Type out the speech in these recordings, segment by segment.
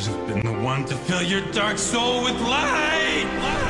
should have been the one to fill your dark soul with light. light,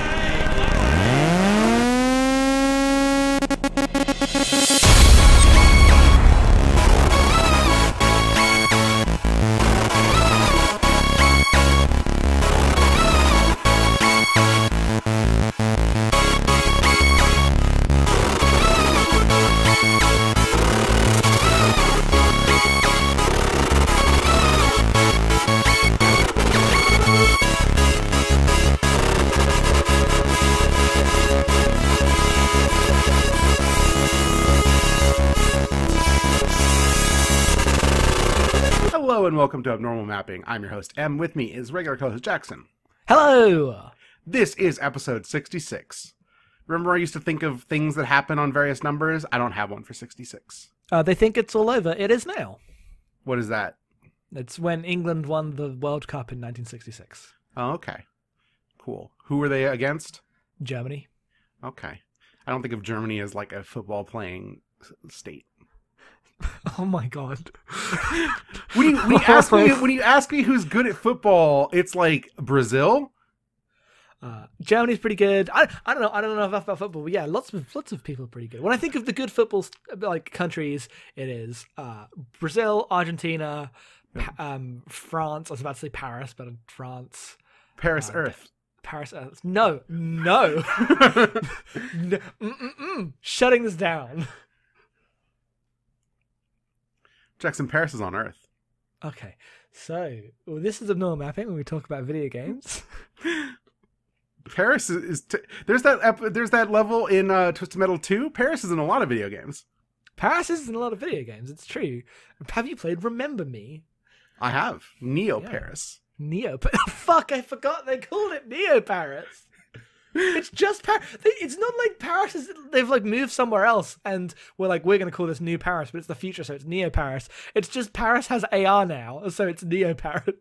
welcome to Abnormal Mapping. I'm your host, M. With me is regular co-host Jackson. Hello. This is episode 66. Remember I used to think of things that happen on various numbers? I don't have one for 66. Uh, they think it's all over. It is now. What is that? It's when England won the World Cup in 1966. Oh, okay. Cool. Who were they against? Germany. Okay. I don't think of Germany as like a football playing state. Oh my god. When you, when you ask me when you ask me who's good at football, it's like Brazil. Uh, Germany's pretty good. I, I don't know. I don't know enough about football, but yeah, lots of lots of people are pretty good. When I think of the good football like countries, it is uh, Brazil, Argentina, um, France. I was about to say Paris, but France, Paris Uh, Earth. Paris. Uh, no, no, no mm-mm-mm. shutting this down. Jackson Paris is on Earth. Okay, so well, this is abnormal mapping when we talk about video games. Paris is, is t- there's that ep- there's that level in uh, Twisted Metal 2. Paris is in a lot of video games. Paris is in a lot of video games. It's true. Have you played Remember Me? I have Neo Yeah. Paris. Neo. Fuck! I forgot they called it Neo Paris. It's just Paris. It's not like Paris is. They've like moved somewhere else, and we're like, we're gonna call this New Paris, but it's the future, so it's Neo Paris. It's just Paris has AR now, so it's Neo Paris.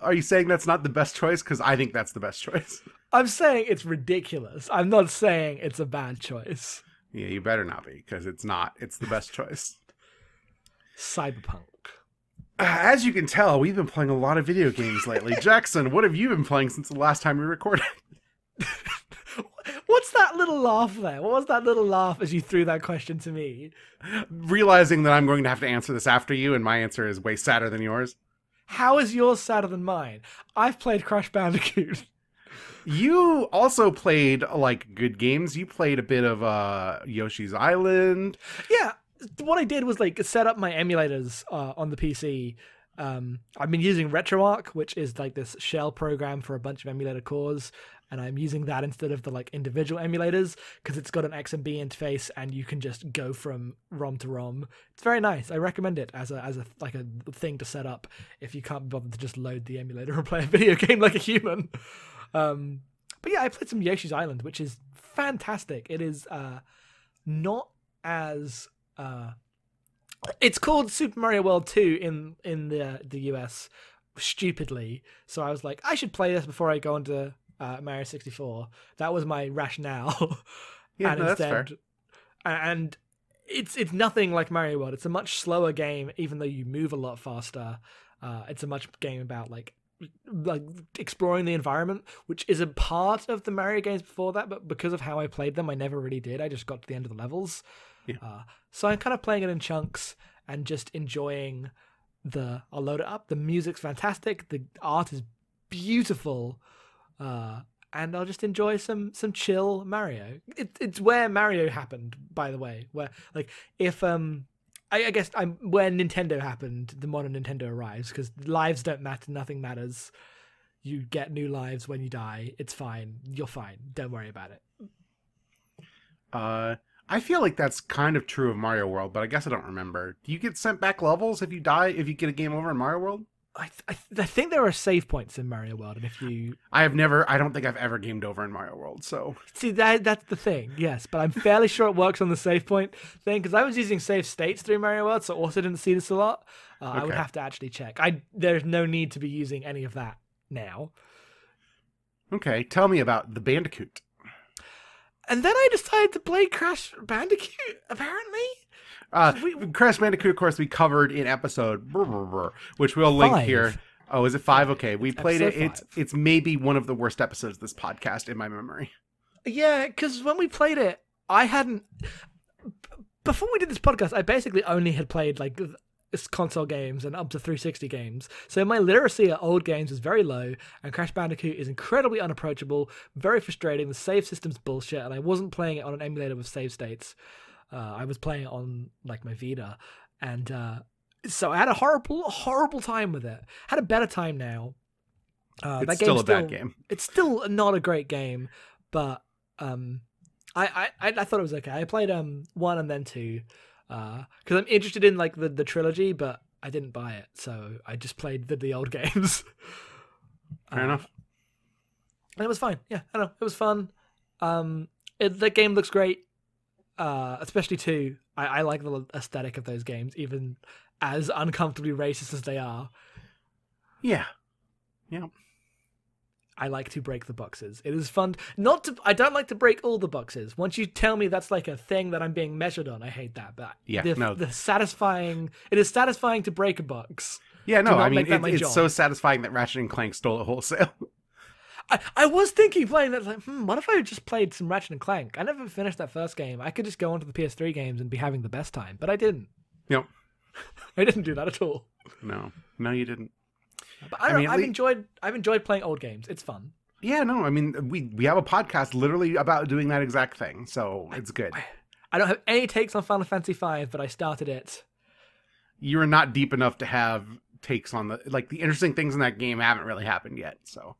Are you saying that's not the best choice? Because I think that's the best choice. I'm saying it's ridiculous. I'm not saying it's a bad choice. Yeah, you better not be, because it's not. It's the best choice. Cyberpunk. Uh, As you can tell, we've been playing a lot of video games lately. Jackson, what have you been playing since the last time we recorded? What's that little laugh there? What was that little laugh as you threw that question to me? Realizing that I'm going to have to answer this after you, and my answer is way sadder than yours. How is yours sadder than mine? I've played Crash Bandicoot. You also played like good games. You played a bit of uh Yoshi's Island. yeah, what I did was like set up my emulators uh, on the PC. Um, I've been using RetroArch, which is like this shell program for a bunch of emulator cores, and I'm using that instead of the like individual emulators because it's got an XMB interface and you can just go from ROM to ROM. It's very nice. I recommend it as a as a like a thing to set up if you can't bother to just load the emulator and play a video game like a human. Um, but yeah, I played some Yoshi's Island, which is fantastic. It is uh, not as uh, it's called Super Mario World 2 in in the the US stupidly. So I was like, I should play this before I go into uh, Mario 64. That was my rationale. Yeah, and no, that's fair. and it's it's nothing like Mario World. It's a much slower game, even though you move a lot faster. Uh, it's a much game about like like exploring the environment, which is a part of the Mario games before that, but because of how I played them, I never really did. I just got to the end of the levels. Yeah. Uh, so I'm kind of playing it in chunks and just enjoying the. I'll load it up. The music's fantastic. The art is beautiful. Uh, and I'll just enjoy some some chill Mario. It, it's where Mario happened, by the way. Where like if um, I, I guess I'm where Nintendo happened. The modern Nintendo arrives because lives don't matter. Nothing matters. You get new lives when you die. It's fine. You're fine. Don't worry about it. Uh I feel like that's kind of true of Mario World, but I guess I don't remember. Do you get sent back levels if you die if you get a game over in Mario World? I, th- I, th- I think there are save points in Mario World, and if you I have never I don't think I've ever gamed over in Mario World, so see that that's the thing, yes. But I'm fairly sure it works on the save point thing because I was using save states through Mario World, so also didn't see this a lot. Uh, I would have to actually check. I there's no need to be using any of that now. Okay, tell me about the Bandicoot. And then I decided to play Crash Bandicoot. Apparently, Uh, We- Crash Bandicoot, of course, we covered in episode, brr, brr, brr, which we'll link Five. here. Oh, is it five? Okay, we played it. episode It's it's maybe one of the worst episodes of this podcast in my memory. Yeah, because when we played it, I hadn't. Before we did this podcast, I basically only had played like console games and up to 360 games. So my literacy at old games is very low, and Crash Bandicoot is incredibly unapproachable, very frustrating. The save system's bullshit, and I wasn't playing it on an emulator with save states. Uh, I was playing it on like my Vita, and uh, so I had a horrible, horrible time with it. Had a better time now. Uh, It's that still a bad game. It's still not a great game, but um, I, I I thought it was okay. I played um one and then two, uh, because I'm interested in like the the trilogy, but I didn't buy it, so I just played the the old games. Fair Uh, enough. and it was fine. Yeah, I don't know. It was fun. Um, it, the game looks great. Uh, especially two. I, I like the aesthetic of those games, even as uncomfortably racist as they are. Yeah. Yeah. I like to break the boxes. It is fun. Not to. I don't like to break all the boxes. Once you tell me that's like a thing that I'm being measured on, I hate that. But Yeah, the, no. the satisfying. It is satisfying to break a box. Yeah, no, I mean it, it's job. so satisfying that Ratchet and Clank stole it wholesale. I, I was thinking playing that like, hmm, what if I just played some Ratchet and Clank? I never finished that first game. I could just go onto the PS3 games and be having the best time, but I didn't. Yep. I didn't do that at all. No, no, you didn't. But I, I mean, I've lea- enjoyed. I've enjoyed playing old games. It's fun. Yeah, no, I mean we we have a podcast literally about doing that exact thing, so it's good. I don't have any takes on Final Fantasy V, but I started it. You're not deep enough to have takes on the like the interesting things in that game haven't really happened yet. So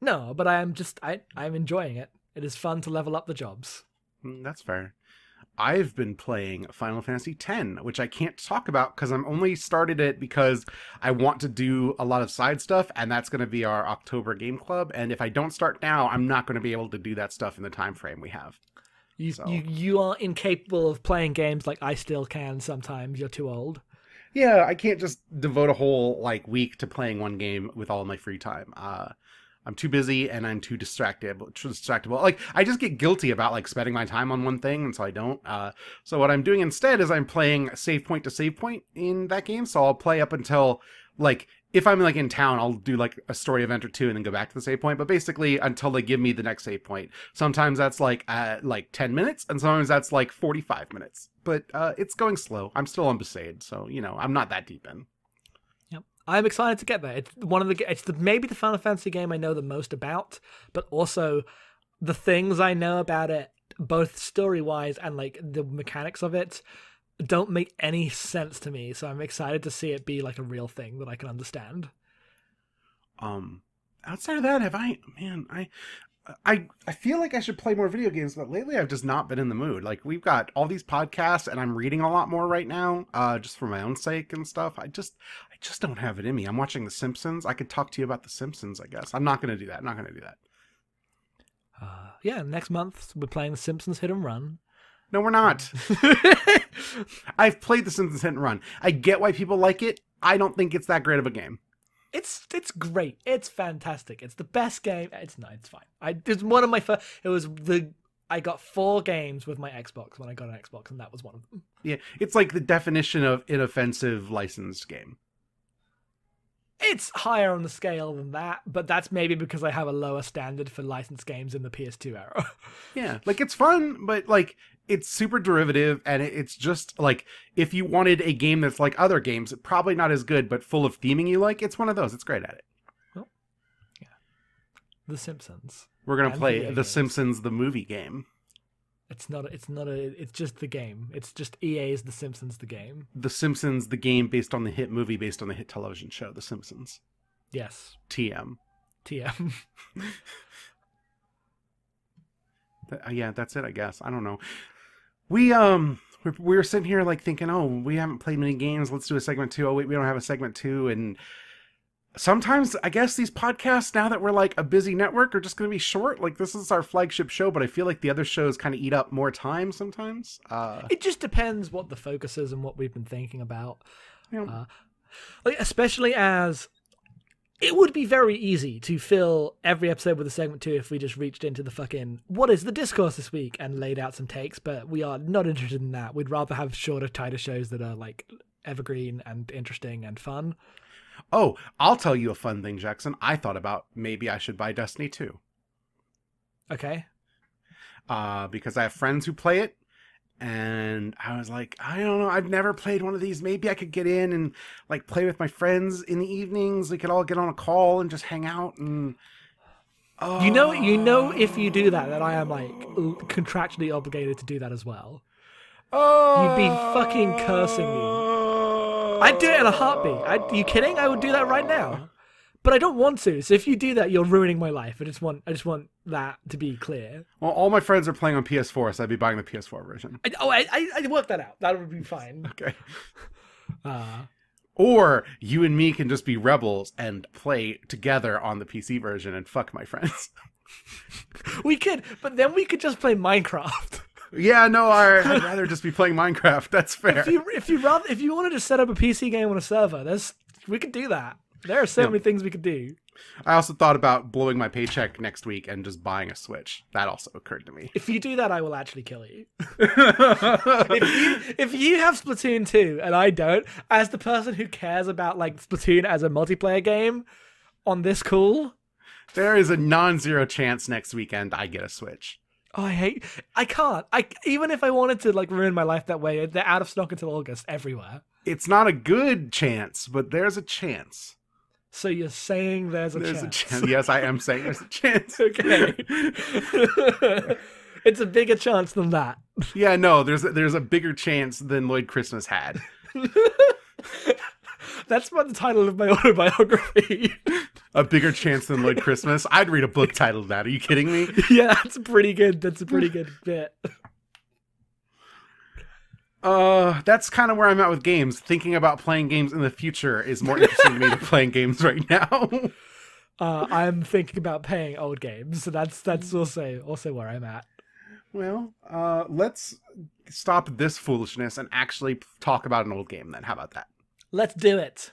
No, but I am just I I'm enjoying it. It is fun to level up the jobs. mm, that's fair. I've been playing Final Fantasy X, which I can't talk about because I'm only started it because I want to do a lot of side stuff, and that's going to be our October game club. And if I don't start now, I'm not going to be able to do that stuff in the time frame we have. You So- you you are incapable of playing games like I still can sometimes. You're too old. Yeah, I can't just devote a whole like week to playing one game with all my free time. Uh, I'm too busy and I'm too distractible. Too distractible. Like I just get guilty about like spending my time on one thing, and so I don't. Uh, so what I'm doing instead is I'm playing save point to save point in that game. So I'll play up until like if I'm like in town, I'll do like a story event or two and then go back to the save point. But basically until they give me the next save point. Sometimes that's like uh, like 10 minutes, and sometimes that's like 45 minutes. But uh, it's going slow. I'm still on Besaid, so you know I'm not that deep in. I'm excited to get there. It's one of the it's the maybe the Final Fantasy game I know the most about, but also the things I know about it, both story wise and like the mechanics of it, don't make any sense to me. So I'm excited to see it be like a real thing that I can understand. Um, outside of that, have I? Man, I. I, I feel like I should play more video games, but lately I've just not been in the mood. Like we've got all these podcasts, and I'm reading a lot more right now, uh, just for my own sake and stuff. I just I just don't have it in me. I'm watching The Simpsons. I could talk to you about The Simpsons, I guess. I'm not going to do that. I'm not going to do that. Uh, yeah, next month we're playing The Simpsons Hit and Run. No, we're not. I've played The Simpsons Hit and Run. I get why people like it. I don't think it's that great of a game. It's it's great. It's fantastic. It's the best game. It's no, it's fine. I it's one of my first. It was the I got four games with my Xbox when I got an Xbox, and that was one of them. Yeah, it's like the definition of inoffensive licensed game. It's higher on the scale than that, but that's maybe because I have a lower standard for licensed games in the PS2 era. Yeah, like it's fun, but like it's super derivative, and it's just like if you wanted a game that's like other games, probably not as good, but full of theming you like, it's one of those. It's great at it. Well, yeah. The Simpsons. We're gonna play The games. Simpsons the movie game, It's not. It's not a. It's just the game. It's just EA's The Simpsons the game. The Simpsons the game based on the hit movie based on the hit television show The Simpsons. Yes. TM. TM. Uh, yeah, that's it, I guess. I don't know. We um we were sitting here like thinking, oh, we haven't played many games. Let's do a segment two. Oh wait, we don't have a segment two. And sometimes I guess these podcasts, now that we're like a busy network, are just going to be short. Like this is our flagship show, but I feel like the other shows kind of eat up more time sometimes. Uh, it just depends what the focus is and what we've been thinking about. know, Uh, like especially as it would be very easy to fill every episode with a segment two if we just reached into the fucking what is the discourse this week and laid out some takes but we are not interested in that we'd rather have shorter tighter shows that are like evergreen and interesting and fun Oh, I'll tell you a fun thing, Jackson. I thought about maybe I should buy Destiny 2. Okay. Uh, because I have friends who play it. And I was like, I don't know. I've never played one of these. Maybe I could get in and like play with my friends in the evenings. We could all get on a call and just hang out and. Oh. You know, you know, if you do that, that I am like contractually obligated to do that as well. Oh. You'd be fucking cursing me. I'd do it in a heartbeat. I, you kidding? I would do that right now. But I don't want to. So if you do that, you're ruining my life. I just want, I just want that to be clear. Well, all my friends are playing on PS4, so I'd be buying the PS4 version. I, oh, I, I, I worked that out. That would be fine. Okay. Uh, Or you and me can just be rebels and play together on the PC version and fuck my friends. we could, but then we could just play Minecraft. Yeah, no, I, I'd rather just be playing Minecraft. That's fair. if you, if you rather, if you wanted to set up a PC game on a server, there's, we could do that. There are so Yeah. many things we could do. I also thought about blowing my paycheck next week and just buying a Switch. That also occurred to me. If you do that, I will actually kill you. if you if you have Splatoon 2 and I don't, as the person who cares about like Splatoon as a multiplayer game on this call, there is a non-zero chance next weekend I get a Switch. Oh, I hate I can't. I even if I wanted to like ruin my life that way, they're out of stock until August everywhere. It's not a good chance, but there's a chance. So you're saying there's a There's chance. a chance. Yes, I am saying there's a chance. okay. it's a bigger chance than that. yeah, no, there's a, there's a bigger chance than Lloyd Christmas had. That's about the title of my autobiography. A bigger chance than Lloyd Christmas. I'd read a book titled that. Are you kidding me? yeah, that's pretty good. That's a pretty good bit. Uh, that's kind of where I'm at with games. Thinking about playing games in the future is more interesting to me than playing games right now. Uh, I'm thinking about paying old games, so that's that's also also where I'm at. well, uh, let's stop this foolishness and actually talk about an old game. Then, how about that? Let's do it.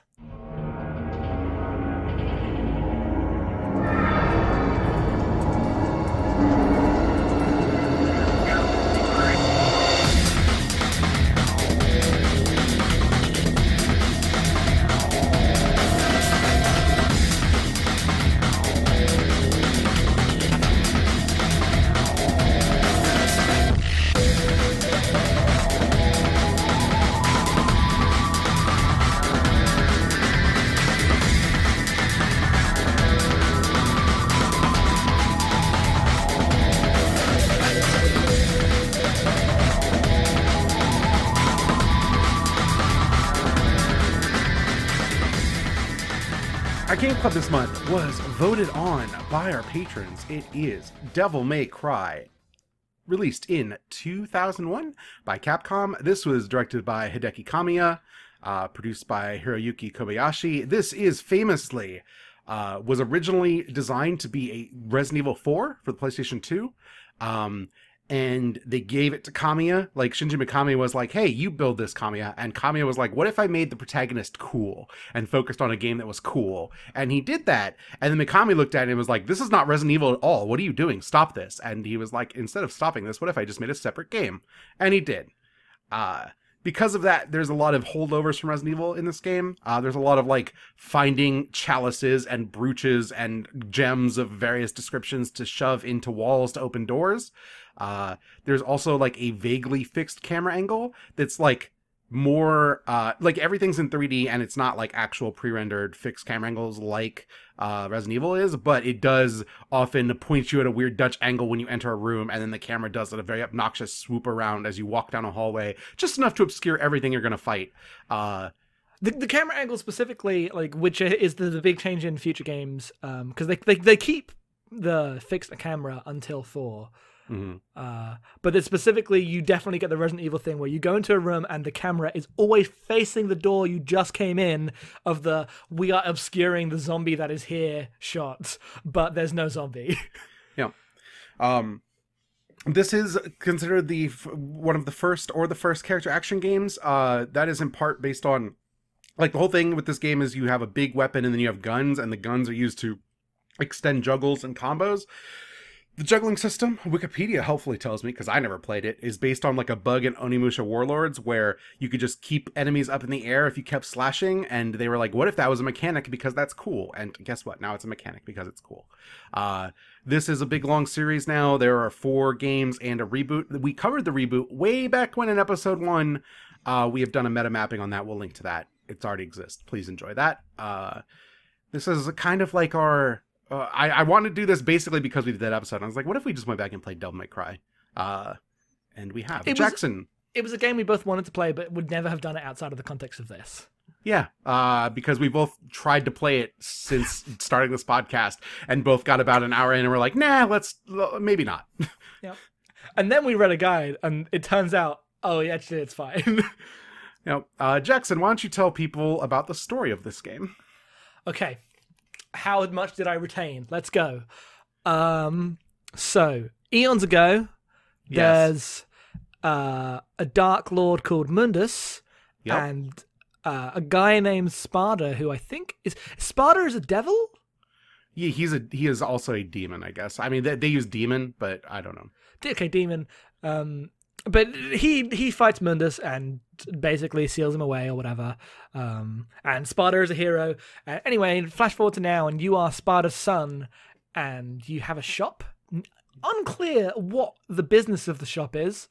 Club this month was voted on by our patrons. It is Devil May Cry, released in 2001 by Capcom. This was directed by Hideki Kamiya, uh, produced by Hiroyuki Kobayashi. This is famously uh, was originally designed to be a Resident Evil 4 for the PlayStation 2. Um, and they gave it to Kamiya. Like Shinji Mikami was like, "Hey, you build this, Kamiya." And Kamiya was like, "What if I made the protagonist cool and focused on a game that was cool?" And he did that. And then Mikami looked at it and was like, "This is not Resident Evil at all. What are you doing? Stop this!" And he was like, "Instead of stopping this, what if I just made a separate game?" And he did. Uh, because of that, there's a lot of holdovers from Resident Evil in this game. Uh, there's a lot of like finding chalices and brooches and gems of various descriptions to shove into walls to open doors. Uh, there's also like a vaguely fixed camera angle that's like more uh like everything's in 3D and it's not like actual pre-rendered fixed camera angles like uh Resident Evil is, but it does often point you at a weird Dutch angle when you enter a room and then the camera does a very obnoxious swoop around as you walk down a hallway, just enough to obscure everything you're gonna fight. Uh The, the camera angle specifically, like which is the, the big change in future games, because they, they they keep the fixed camera until four. Mhm. Uh, but then specifically, you definitely get the Resident Evil thing where you go into a room and the camera is always facing the door you just came in of the "we are obscuring the zombie that is here" shot, but there's no zombie. Yeah. Um, this is considered the one of the first or the first character action games. Uh, that is in part based on like the whole thing with this game is you have a big weapon and then you have guns, and the guns are used to extend juggles and combos. The juggling system, Wikipedia helpfully tells me, because I never played it, is based on like a bug in Onimusha Warlords where you could just keep enemies up in the air if you kept slashing, and they were like, what if that was a mechanic because that's cool? And guess what? Now it's a mechanic because it's cool. Uh, this is a big long series now. There are four games and a reboot. We covered the reboot way back when in episode one. Uh, we have done a meta mapping on that. We'll link to that. It's already exists. Please enjoy that. Uh, this is kind of like our uh, I, I wanted to do this basically because we did that episode. I was like, what if we just went back and played Devil May Cry? Uh, and we have. It was- Jackson. It was a game we both wanted to play, but would never have done it outside of the context of this. Yeah, uh, because we both tried to play it since starting this podcast, and both got about an hour in, and we're like, nah, let's maybe not. yep. And then we read a guide, and it turns out, oh, yeah, actually, it's fine. know, uh, Jackson, why don't you tell people about the story of this game? okay, how much did I retain? Let's go. Um, so eons ago, Yes. there's uh, a dark lord called Mundus, Yep. and uh, a guy named Sparta, who I think is Sparta is a devil. Yeah, he's a he is also a demon, I guess. I mean, they, they use demon, but I don't know. okay, demon. Um, but he he fights Mundus and basically seals him away or whatever. Um, and Sparta is a hero. Uh, anyway, flash forward to now, and you are Sparta's son, and you have a shop. Unclear what the business of the shop is,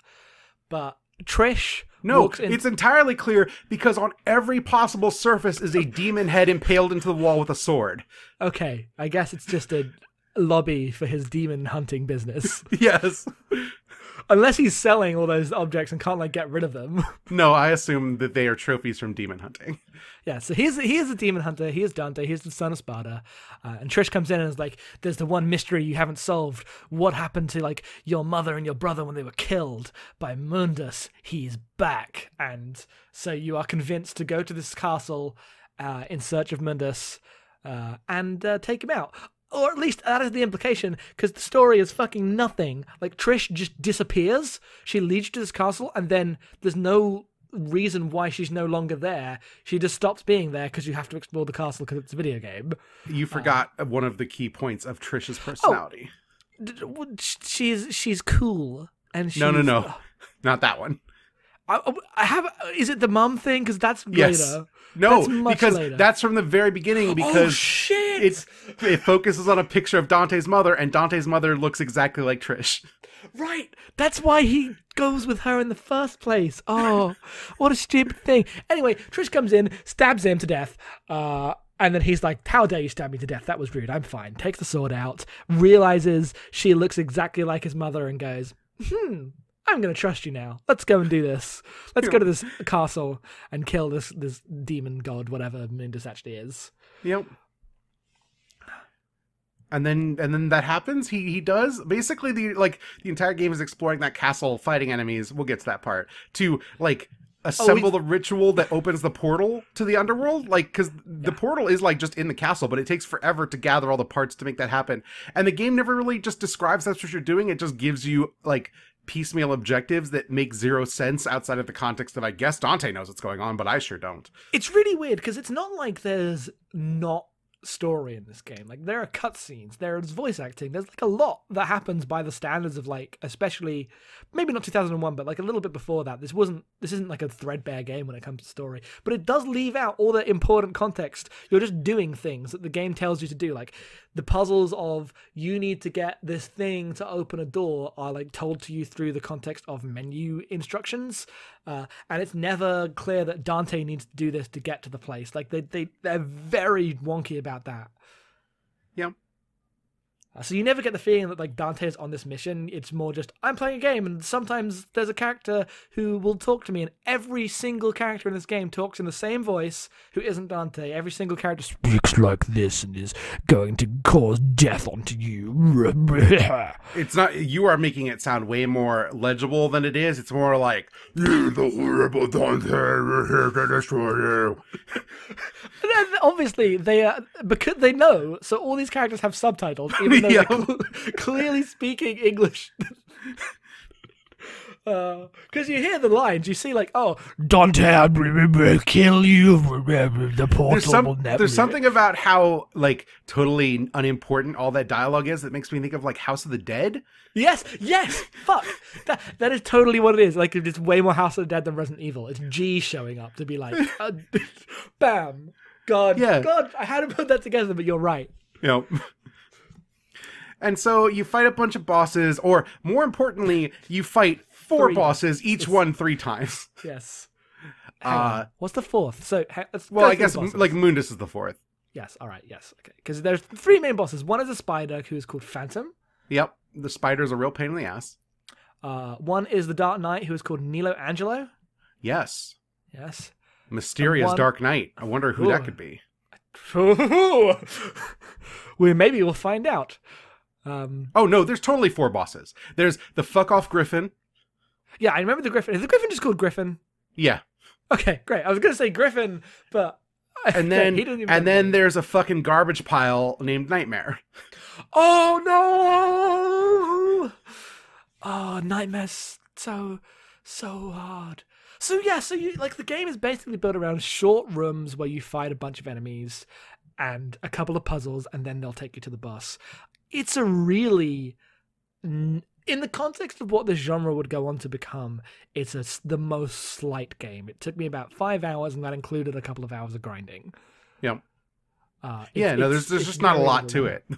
but Trish No, in. it's entirely clear because on every possible surface is a demon head impaled into the wall with a sword. okay. I guess it's just a lobby for his demon hunting business. Yes. Unless he's selling all those objects and can't like get rid of them. No, I assume that they are trophies from demon hunting. Yeah, so he's he is a demon hunter. He is Dante. He's the son of Sparta. Uh, and Trish comes in and is like, "There's the one mystery you haven't solved. What happened to like your mother and your brother when they were killed by Mundus? He's back." And so you are convinced to go to this castle uh, in search of Mundus uh, and uh, take him out. Or at least that is the implication, because the story is fucking nothing. Like Trish just disappears. She leads you to this castle, and then there's no reason why she's no longer there. She just stops being there because you have to explore the castle because it's a video game. You um, forgot one of the key points of Trish's personality. Oh, d- d- She's she's cool and she's, no, no, no. Not that one. I, I have. Is it the mum thing? Because that's Yes. later. No, That's because later. that's from the very beginning oh because shit! it's it focuses on a picture of Dante's mother and Dante's mother looks exactly like Trish. Right. That's why he goes with her in the first place. Oh, what a stupid thing. Anyway, Trish comes in, stabs him to death, uh, and then he's like, How dare you stab me to death? That was rude. I'm fine. Takes the sword out, realizes she looks exactly like his mother, and goes, Hmm, I'm going to trust you now. Let's go and do this. Let's go to this castle and kill this, this demon god, whatever Mundus actually is. Yep. And then and then that happens. He he does basically the like the entire game is exploring that castle, fighting enemies. We'll get to that part to like oh, assemble the ritual that opens the portal to the underworld. Like because the portal is like just in the castle, but it takes forever to gather all the parts to make that happen. And the game never really just describes that's what you're doing. It just gives you like piecemeal objectives that make zero sense outside of the context of I guess Dante knows what's going on, but I sure don't. It's really weird because it's not like there's not story in this game. Like there are cutscenes, there's voice acting, there's like a lot that happens by the standards of like, especially maybe not 2001, but like a little bit before that. This wasn't, this isn't like a threadbare game when it comes to story, but it does leave out all the important context. You're just doing things that the game tells you to do. Like the puzzles of you need to get this thing to open a door are like told to you through the context of menu instructions. Uh, and it's never clear that Dante needs to do this to get to the place. Like they they they're very wonky about that. Yep. Uh, so you never get the feeling that like Dante is on this mission. It's more just I'm playing a game, and sometimes there's a character who will talk to me, and every single character in this game talks in the same voice who isn't Dante. Every single character speaks like this and is going to cause death onto you. It's not. You are making it sound way more legible than it is. It's more like you're the horrible Dante. We're here to destroy you. obviously they are because they know. So all these characters have subtitles, Yeah. clearly speaking English. Because you hear the lines, you see like, oh, Dante, I will kill you. The portal There's, some, will never. there's something about how like totally unimportant all that dialogue is that makes me think of like House of the Dead. Yes, yes. Fuck. That that is totally what it is. Like it's way more House of the Dead than Resident Evil. It's G showing up to be like, uh, bam. God, Yeah. God, I had to put that together, but you're right. Know. And so you fight a bunch of bosses, or more importantly, you fight four Three. bosses, each one three times. Yes. Uh. What's the fourth? So Well, I guess like Mundus is the fourth. yes. All right. Yes. Okay. Because there's three main bosses. One is a spider who is called Phantom. Yep, the spider's a real pain in the ass. Uh, one is the Dark Knight who is called Nelo Angelo. Yes, Yes. mysterious one- Dark Knight. I wonder who that could be. we maybe we'll find out. Um, Oh no, there's totally four bosses. There's the fuck off Griffin. yeah, I remember the Griffin. Is the Griffin just called Griffin? Yeah, Okay, great. I was gonna say Griffin, but and then he didn't even and then there's a fucking garbage pile named Nightmare. oh no! Oh, nightmares so so hard. So yeah, so you like the game is basically built around short rooms where you fight a bunch of enemies and a couple of puzzles, and then they'll take you to the boss. It's a really in the context of what this genre would go on to become, it's a, the most slight game. It took me about five hours, and that included a couple of hours of grinding. Yeah. Uh, Yeah, no, there's there's just not a lot to it.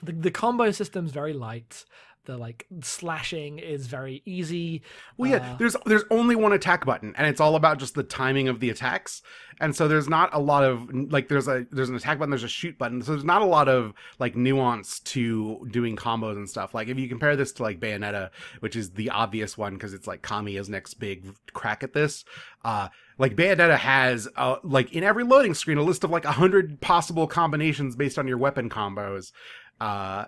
The, the combo system's very light. The like slashing is very easy. Well, yeah, Uh, there's there's only one attack button, and it's all about just the timing of the attacks. And so there's not a lot of like there's a there's an attack button, there's a shoot button. So there's not a lot of like nuance to doing combos and stuff. Like if you compare this to like Bayonetta, which is the obvious one because it's like Kamiya's next big crack at this. Uh, like Bayonetta has uh, like in every loading screen a list of like a hundred possible combinations based on your weapon combos uh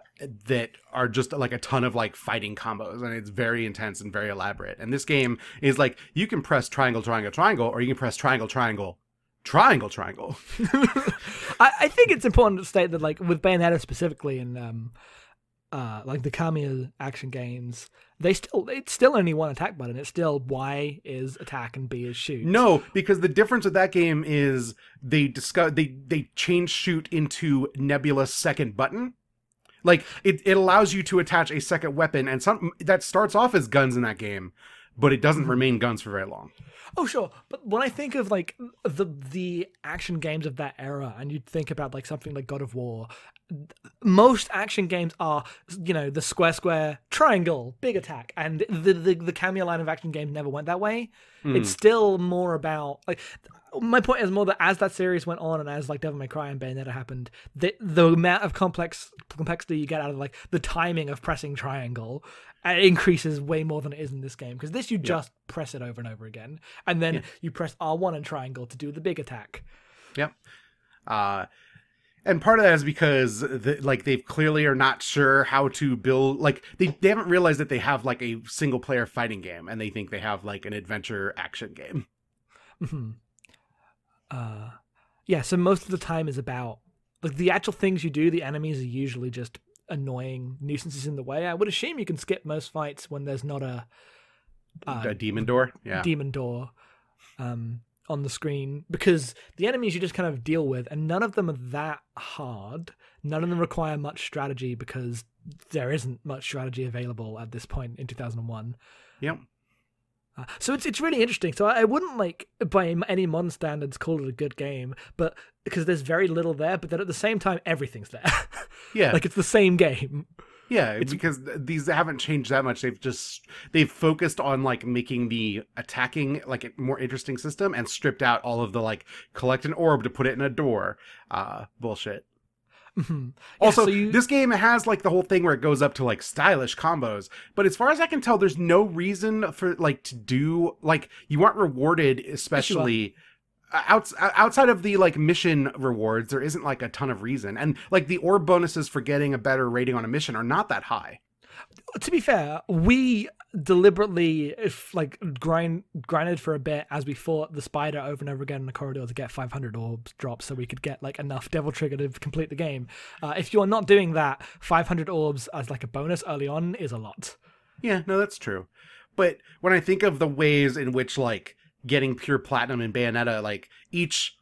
that are just like a ton of like fighting combos and it's very intense and very elaborate and this game is like you can press triangle triangle triangle or you can press triangle triangle triangle triangle I, I think it's important to state that like with Bayonetta specifically and um uh like the Kamiya action games, they still it's still only one attack button. It's still Y is attack and B is shoot. no because the difference with that game is they discuss they they change shoot into nebula's second button like it, it allows you to attach a second weapon and some that starts off as guns in that game but it doesn't mm-hmm. remain guns for very long. Oh sure, but when I think of like the the action games of that era, and you think about like something like God of War, most action games are you know the square square triangle big attack, and the the the Kamiya line of action games never went that way. It's hmm. still more about like my point is more that as that series went on and as like Devil May Cry and Bayonetta happened, the the amount of complex complexity you get out of like the timing of pressing triangle uh, increases way more than it is in this game because this you just press it over and over again, and then you press R one and triangle to do the big attack. Yep. Uh, and part of that is because the, like they clearly are not sure how to build like they, they haven't realized that they have like a single player fighting game and they think they have like an adventure action game. Mhm. Uh, yeah. So most of the time is about like the actual things you do. The enemies are usually just annoying nuisances in the way. I would assume you can skip most fights when there's not a uh, a demon door. Yeah. demon door um, on the screen because the enemies you just kind of deal with, and none of them are that hard. None of them require much strategy because there isn't much strategy available at this point in 2001. Yep. Uh, so it's it's really interesting. So I, I wouldn't like by any modern standards call it a good game, but because there's very little there, but then at the same time everything's there. Yeah. like it's the same game. Yeah, it's... because these haven't changed that much. They've just they've focused on like making the attacking like a more interesting system and stripped out all of the like collect an orb to put it in a door. Uh bullshit. Mhm. Yeah, Also, so you- this game has like the whole thing where it goes up to like stylish combos, but as far as I can tell, there's no reason for like to do like you aren't rewarded, especially uh, outside of the like mission rewards. There isn't like a ton of reason, and like the orb bonuses for getting a better rating on a mission are not that high. To be fair, we deliberately if like grind grinded for a bit as we fought the spider over and over again in the corridor to get 500 orbs drops so we could get like enough devil trigger to complete the game. Uh, if you're not doing that, 500 orbs as like a bonus early on is a lot. Yeah, no, that's true. But when I think of the ways in which like getting pure platinum and Bayonetta, like each,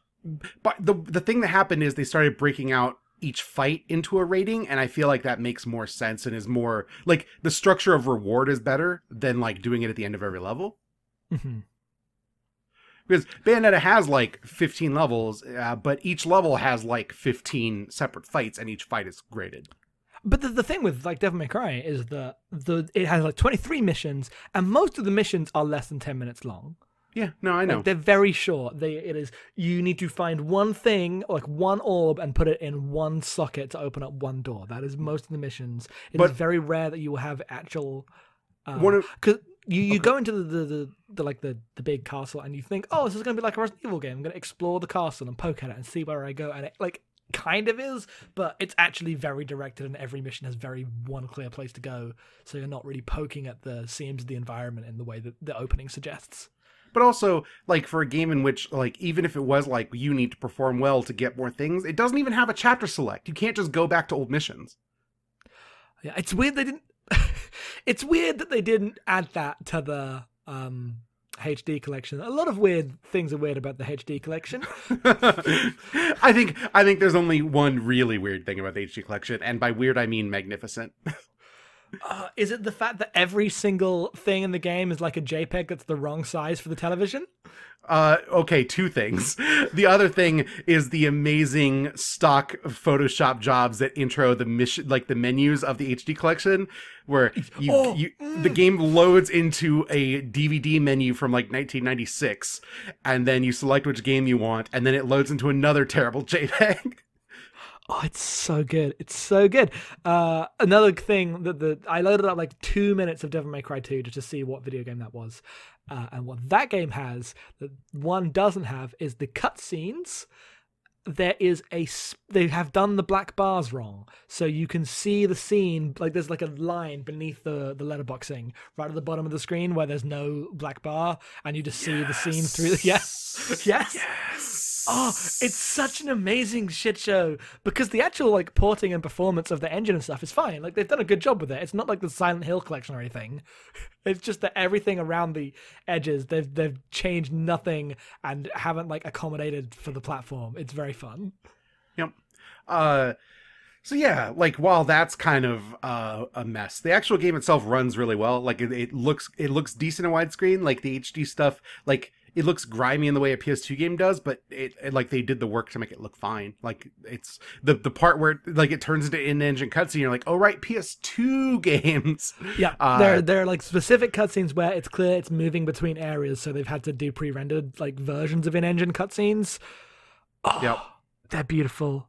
but the the thing that happened is they started breaking out each fight into a rating, and I feel like that makes more sense and is more like the structure of reward is better than like doing it at the end of every level. Mhm. Because Bayonetta has like 15 levels, uh, but each level has like 15 separate fights, and each fight is graded. But the, the thing with like Devil May Cry is that the it has like 23 missions, and most of the missions are less than 10 minutes long. Yeah, no, I know. Like, they're very short. They it is you need to find one thing, like one orb, and put it in one socket to open up one door. That is most of the missions. It is But- very rare that you will have actual. Uh, One of- because you, you go into the, the, the, the like the, the big castle and you think, oh, this is gonna be like a Resident Evil game. I'm gonna explore the castle and poke at it and see where I go, and it like kind of is, but it's actually very directed, and every mission has very one clear place to go. So you're not really poking at the seams of the environment in the way that the opening suggests. But also like for a game in which like even if it was like you need to perform well to get more things it doesn't even have a chapter select you can't just go back to old missions Yeah, it's weird they didn't. it's weird that they didn't add that to the um, HD collection. A lot of weird things are weird about the HD collection. i think i think there's only one really weird thing about the hd collection and by weird i mean magnificent Uh, is it the fact that every single thing in the game is like a JPEG that's the wrong size for the television? uh okay two things. The other thing is the amazing stock photoshop jobs that intro the mission like the menus of the hd collection where you, Oh, you the game loads into a dvd menu from like 1996 and then you select which game you want and then it loads into another terrible jpeg Oh, it's so good. It's so good. Uh, another thing that the I loaded up like two minutes of Devil May Cry 2 just to see what video game that was. Uh, and what that game has that one doesn't have is the cutscenes. There is a s- they have done the black bars wrong, so you can see the scene like there's like a line beneath the the letterboxing right at the bottom of the screen where there's no black bar, and you just see the scene through. The, yes, yes, Oh, it's such an amazing shit show because the actual like porting and performance of the engine and stuff is fine. Like they've done a good job with it. It's not like the Silent Hill collection or anything. It's just that everything around the edges they've they've changed nothing and haven't like accommodated for the platform. It's very fun. Yep. Uh so yeah, like while that's kind of uh, a mess, the actual game itself runs really well. Like it, it looks it looks decent in widescreen. Like the HD stuff, like it looks grimy in the way a PS2 game does, but it, it like they did the work to make it look fine. Like it's the the part where like it turns into in-engine cutscene. You're like, oh right, PS2 games. Yeah, Uh, there there are like specific cutscenes where it's clear it's moving between areas, so they've had to do pre-rendered like versions of in-engine cutscenes. Oh, Yep. they're beautiful.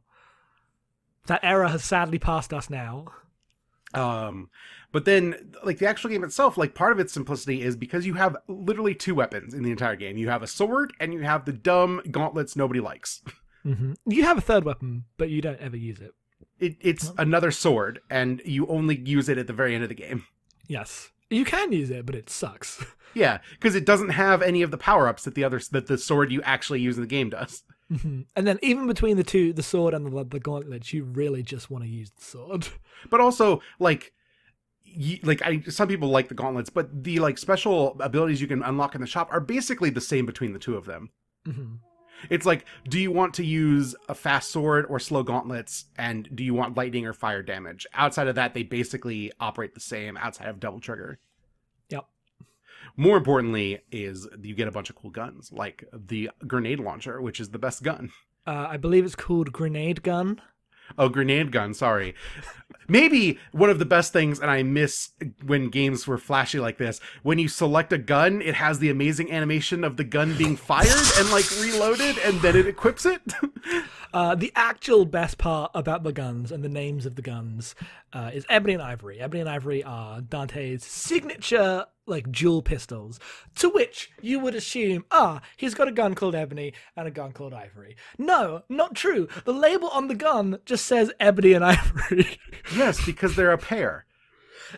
That era has sadly passed us now. Um, but then, like the actual game itself, like part of its simplicity is because you have literally two weapons in the entire game. You have a sword and you have the dumb gauntlets nobody likes. hmm You have a third weapon, but you don't ever use it. It, it's another sword, and you only use it at the very end of the game. Yes, you can use it, but it sucks. Yeah, because it doesn't have any of the power ups that the other that the sword you actually use in the game does. Mhm. and then even between the two, the sword and the, the gauntlets, you really just want to use the sword. But also, like, like I some people like the gauntlets, but the like special abilities you can unlock in the shop are basically the same between the two of them. Mhm. It's like, do you want to use a fast sword or slow gauntlets, and do you want lightning or fire damage? Outside of that, they basically operate the same outside of devil trigger. Yep. More importantly, is you get a bunch of cool guns, like the grenade launcher, which is the best gun. Uh, I believe it's called grenade gun. Oh, grenade gun, sorry. Maybe one of the best things, and I miss when games were flashy like this, when you select a gun, it has the amazing animation of the gun being fired and like reloaded, and then it equips it. Uh, the actual best part about the guns and the names of the guns uh, is Ebony and Ivory. Ebony and Ivory are Dante's signature, like, dual pistols, to which you would assume, ah, he's got a gun called Ebony and a gun called Ivory. No, not true. The label on the gun just says Ebony and Ivory. yes, because they're a pair.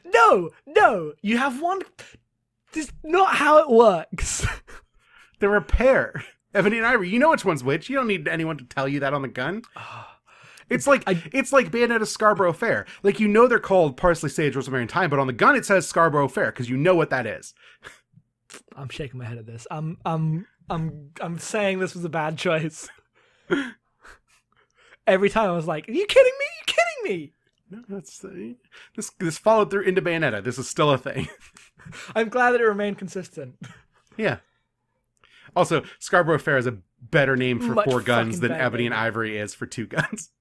no, no, you have one. This is not how it works. They're a pair. Ebony and Ivory. You know which one's which. You don't need anyone to tell you that on the gun. It's like I- it's like Bayonetta Scarborough Fair. Like you know they're called Parsley Sage Rosemary and Thyme, but on the gun it says Scarborough Fair because you know what that is. I'm shaking my head at this. I'm I'm I'm I'm saying this was a bad choice. Every time I was like, "Are you kidding me? Are you kidding me?" No, that's uh, this this followed through into Bayonetta. This is still a thing. I'm glad that it remained consistent. yeah. Also, Scarborough Fair is a better name for Much four guns than Ebony and. Ivory is for two guns.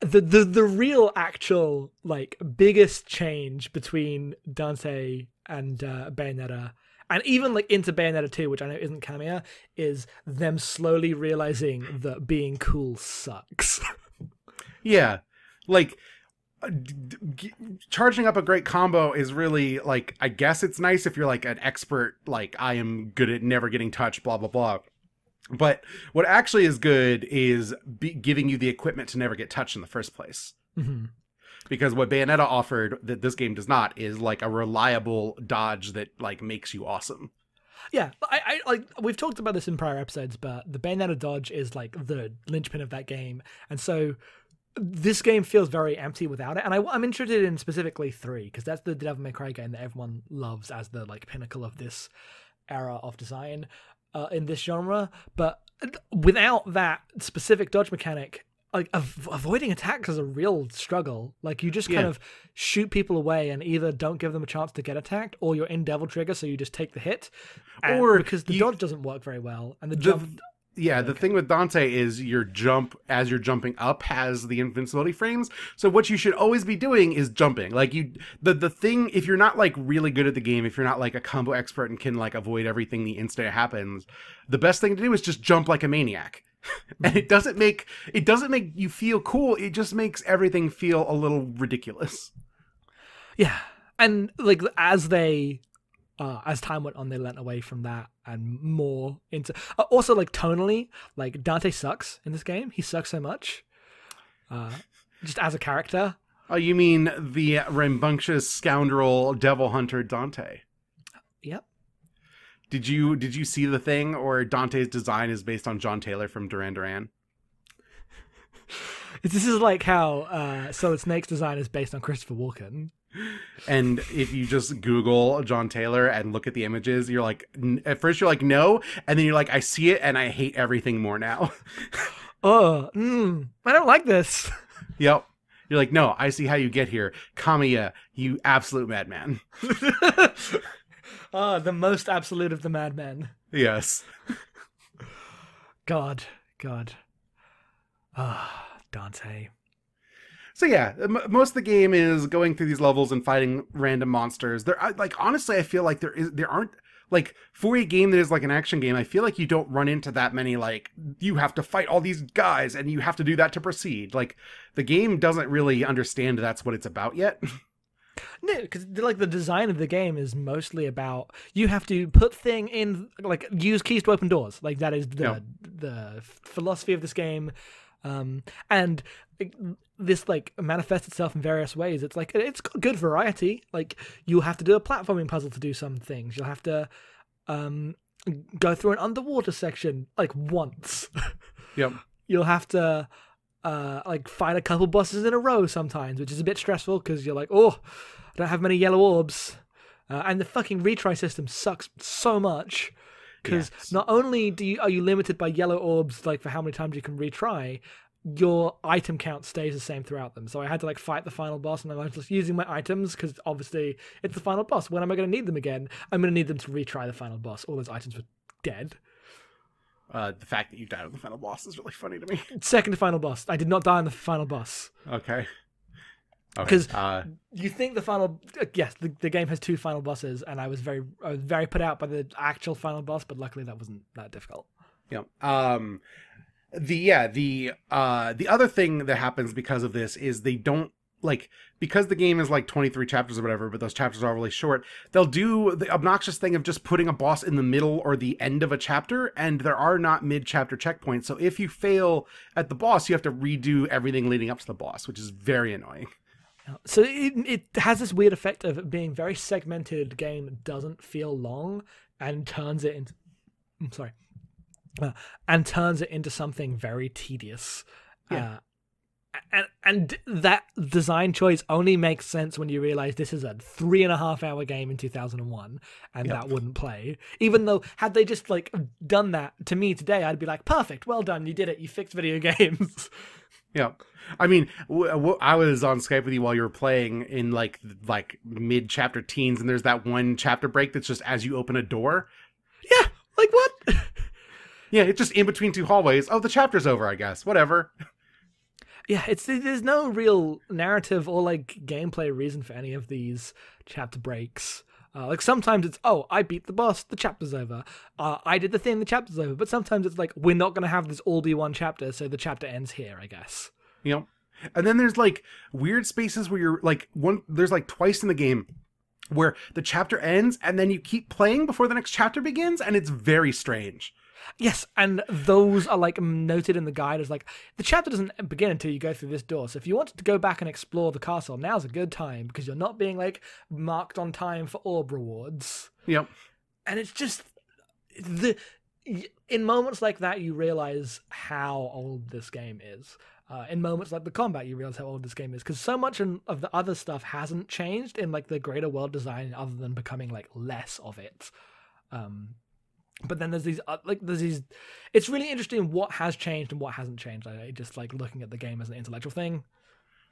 the the the real actual like biggest change between Dante and uh, Bayonetta and even like into Bayonetta 2 which I know isn't Kamiya is them slowly realizing that being cool sucks. Yeah, like d- d- g- charging up a great combo is really like I guess it's nice if you're like an expert, like I am good at never getting touched, blah blah blah. But what actually is good is be- giving you the equipment to never get touched in the first place. Mhm. Because what Bayonetta offered that this game does not is like a reliable dodge that like makes you awesome. Yeah, I, I like we've talked about this in prior episodes, but the Bayonetta dodge is like the linchpin of that game, and so this game feels very empty without it. And I, I'm interested in specifically three because that's the Devil May Cry game that everyone loves as the like pinnacle of this era of design uh, in this genre. But without that specific dodge mechanic. Like av- avoiding attacks is a real struggle. Like you just kind Yeah. of shoot people away and either don't give them a chance to get attacked, or you're in Devil Trigger, so you just take the hit, Or because the you- dodge doesn't work very well, and the The- jump. Yeah, the thing with Dante is your jump as you're jumping up has the invincibility frames. So what you should always be doing is jumping. Like you the the thing if you're not like really good at the game, if you're not like a combo expert and can like avoid everything the instant it happens, the best thing to do is just jump like a maniac. and it doesn't make it doesn't make you feel cool, it just makes everything feel a little ridiculous. Yeah, and like as they, uh, as time went on, they lent away from that and more into. Uh, also, like tonally, like Dante sucks in this game. He sucks so much. Uh, just as a character. Oh, you mean the rambunctious scoundrel devil hunter Dante? Yep. Did you did you see the thing or Dante's design is based on John Taylor from Duran Duran? This is like how uh, Solid Snake's design is based on Christopher Walken. And if you just Google John Taylor and look at the images, you're like, n- at first you're like, no, and then you're like, I see it and I hate everything more now. Oh, mm, I don't like this. yep. You're like, no, I see how you get here. Kamiya, you absolute madman. Ah, the most absolute of the madmen. Yes. God, God. Ah, Dante. So yeah, m- most of the game is going through these levels and fighting random monsters. There, like honestly, I feel like there is there aren't like for a game that is like an action game. I feel like you don't run into that many like you have to fight all these guys and you have to do that to proceed. Like the game doesn't really understand that's what it's about yet. No, because like the design of the game is mostly about you have to put thing in like use keys to open doors. Like that is the the philosophy of this game, um, and this like manifests itself in various ways. It's like it's got good variety. Like you'll have to do a platforming puzzle to do some things. You'll have to um, go through an underwater section like once. yep. you'll have to uh like fight a couple bosses in a row sometimes which is a bit stressful because you're like oh i don't have many yellow orbs uh, and the fucking retry system sucks so much because Yes. not only do you are you limited by yellow orbs like for how many times you can retry your item count stays the same throughout them. So i had to like fight the final boss and i was just using my items because obviously it's the final boss. When am i going to need them again? I'm going to need them to retry the final boss. All those items were dead. Uh, the fact that you died on the final boss is really funny to me. second to final boss. I did not die on the final boss. Okay. Okay. 'Cause- uh, you think the final uh, yes the, the game has two final bosses and i was very I was very put out by the actual final boss but luckily that wasn't that difficult Yeah. Um the yeah, the uh the other thing that happens because of this is they don't like because the game is like 23 chapters or whatever, but those chapters are really short. They'll do the obnoxious thing of just putting a boss in the middle or the end of a chapter and there are not mid-chapter checkpoints. So if you fail at the boss, you have to redo everything leading up to the boss, which is very annoying. So it, it has this weird effect of being very segmented game doesn't feel long and turns it into i'm sorry uh, and turns it into something very tedious Yeah. Uh, and and that design choice only makes sense when you realize this is a three and a half hour game in 2001 and Yep. that wouldn't play even though had they just like done that to me today i'd be like perfect well done you did it you fixed video games Yeah, I mean, I was on Skype with you while you were playing in like like mid chapter teens, and there's that one chapter break that's just as you open a door. yeah like what Yeah, it's just in between two hallways. Oh, the chapter's over, I guess. Whatever. yeah it's there's no real narrative or like gameplay reason for any of these chapter breaks uh, like sometimes it's oh I beat the boss the chapter's over uh, I did the thing the chapter's over but sometimes it's like we're not gonna have this all be one chapter so the chapter ends here I guess You know, and then there's like weird spaces where you're like one. There's like twice in the game where the chapter ends, and then you keep playing before the next chapter begins, and it's very strange. Yes, and those are like noted in the guide as like the chapter doesn't begin until you go through this door. So if you wanted to go back and explore the castle, now's a good time because you're not being like marked on time for orb rewards. Yep. And it's just the in moments like that you realize how old this game is. Uh, in moments like the combat, you realize how old this game is because so much in, of the other stuff hasn't changed in like the greater world design, other than becoming like less of it. Um, but then there's these uh, like there's these. It's really interesting what has changed and what hasn't changed. I just like looking at the game as an intellectual thing.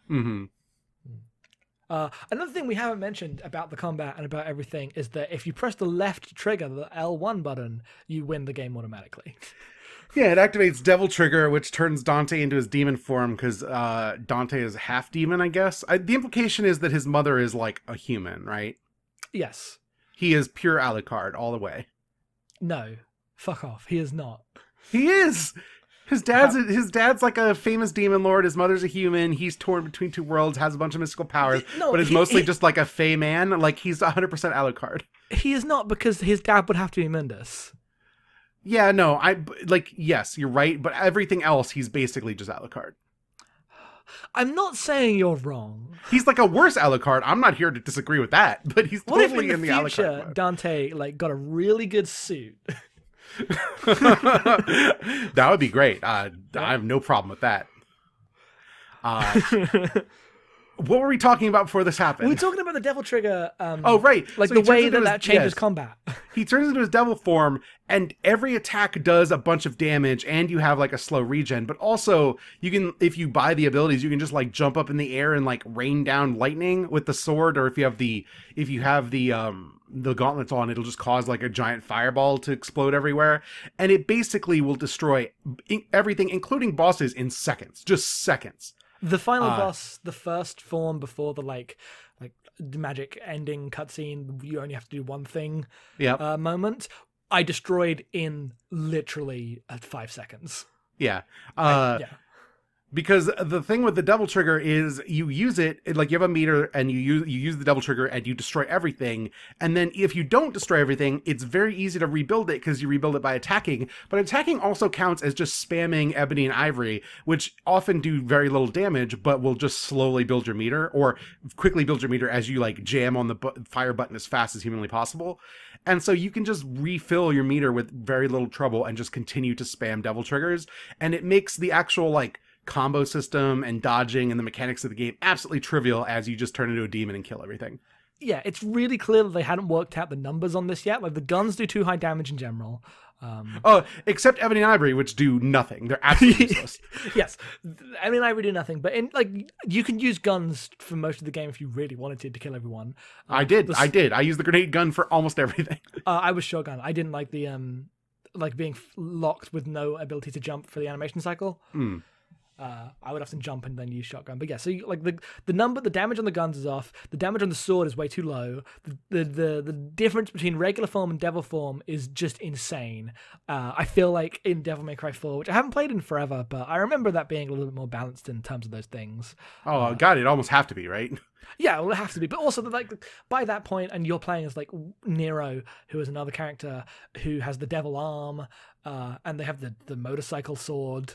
hmm Uh, another thing we haven't mentioned about the combat and about everything is that if you press the left trigger, the L1 button, you win the game automatically. Yeah, it activates Devil Trigger, which turns Dante into his demon form because uh, Dante is half demon, I guess. I, the implication is that his mother is like a human, right? yes. He is pure Alucard all the way. No. Fuck off. He is not. He is. His dad's his dad's like a famous demon lord. His mother's a human. He's torn between two worlds, has a bunch of mystical powers, No, but is he- mostly he- just like a fey man. Like he's 100% Alucard. He is not because his dad would have to be Mundus. Yeah, no, I like yes, you're right, but everything else he's basically just Alucard. I'm not saying you're wrong. He's like a worse Alucard. I'm not here to disagree with that, but he's What totally in the, the, future Alucard. mode. Dante like got a really good suit? that would be great. Uh, I have no problem with that. Uh, what were we talking about before this happened? We're talking about the Devil Trigger. Um, oh, right. like So the way that his- that changes yes. combat. he turns into his devil form and every attack does a bunch of damage and you have like a slow regen but also you can if you buy the abilities you can just like jump up in the air and like rain down lightning with the sword or if you have the if you have the um the gauntlets on it'll just cause like a giant fireball to explode everywhere and it basically will destroy everything including bosses in seconds just seconds The final Uh, boss, the first form before the like like magic ending cutscene, you only have to do one thing yeah uh, moment. I destroyed in literally uh, five seconds. yeah uh yeah, because the thing with the devil trigger is you use it like you have a meter and you use you use the devil trigger and you destroy everything. And then if you don't destroy everything it's very easy to rebuild it because you rebuild it by attacking. But attacking also counts as just spamming ebony and ivory which often do very little damage but will just slowly build your meter or quickly build your meter as you like jam on the bu- fire button as fast as humanly possible. And so you can just refill your meter with very little trouble and just continue to spam devil triggers. And it makes the actual like combo system and dodging and the mechanics of the game absolutely trivial as you just turn into a demon and kill everything. yeah. It's really clear that they hadn't worked out the numbers on this yet. Like the guns do too high damage in general. Um, Oh, except Ebony and Ivory, which do nothing. They're absolutely useless. yes, I and Ivory do nothing, but in like you can use guns for most of the game if you really wanted to to kill everyone. Uh, I did. the I did. I used the grenade gun for almost everything. Uh, I was shotgun. I didn't like the um, like being locked with no ability to jump for the animation cycle. Hmm. Uh, I would often jump and then use shotgun. But yeah, so you, like the the number, the damage on the guns is off. The damage on the sword is way too low. The the the, the difference between regular form and devil form is just insane. Uh, I feel like in Devil May Cry 4, which I haven't played in forever, but I remember that being a little bit more balanced in terms of those things. Oh, God, it almost have to be, right? Yeah, well, it has to be. But also, like by that point, and you're playing as like Nero, who is another character who has the devil arm, uh, and they have the the motorcycle sword.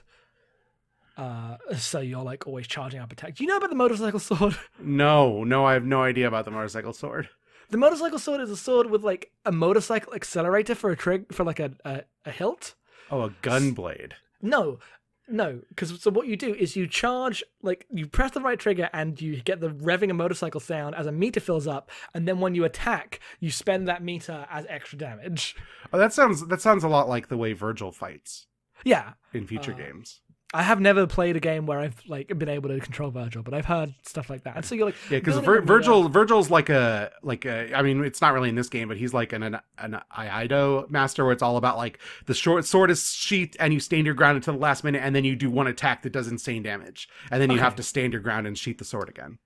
Uh, so you're like always charging up attack. Do you know about the motorcycle sword? No, no, I have no idea about the motorcycle sword. The motorcycle sword is a sword with like a motorcycle accelerator for a trig for like a a, a hilt. Oh, a gun blade. No, No, because so what you do is you charge, like you press the right trigger and you get the revving a motorcycle sound as a meter fills up, and then when you attack, you spend that meter as extra damage. Oh, that sounds that sounds a lot like the way Virgil fights Yeah, in future Uh, games. I have never played a game where I've like been able to control Virgil, but I've heard stuff like that. And so you're like, Yeah, because Vir- Virgil Virgil's like a like a I mean it's not really in this game, but he's like an an, an Iaido master where it's all about like the short sword is sheath and you stand your ground until the last minute and then you do one attack that does insane damage and then you have to stand your ground and sheath the sword again.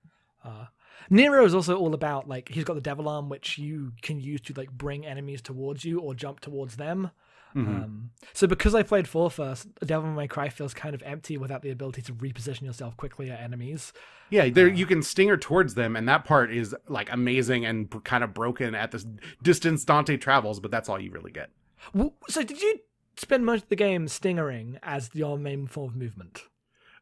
Uh, Nero is also all about like he's got the devil arm, which you can use to like bring enemies towards you or jump towards them. Mhm. Um, so because I played four first, Devil May Cry feels kind of empty without the ability to reposition yourself quickly at enemies. Yeah, there you can stinger towards them, and that part is like amazing and b- kind of broken at this distance Dante travels, but that's all you really get. So did you spend most of the game stingering as your main form of movement?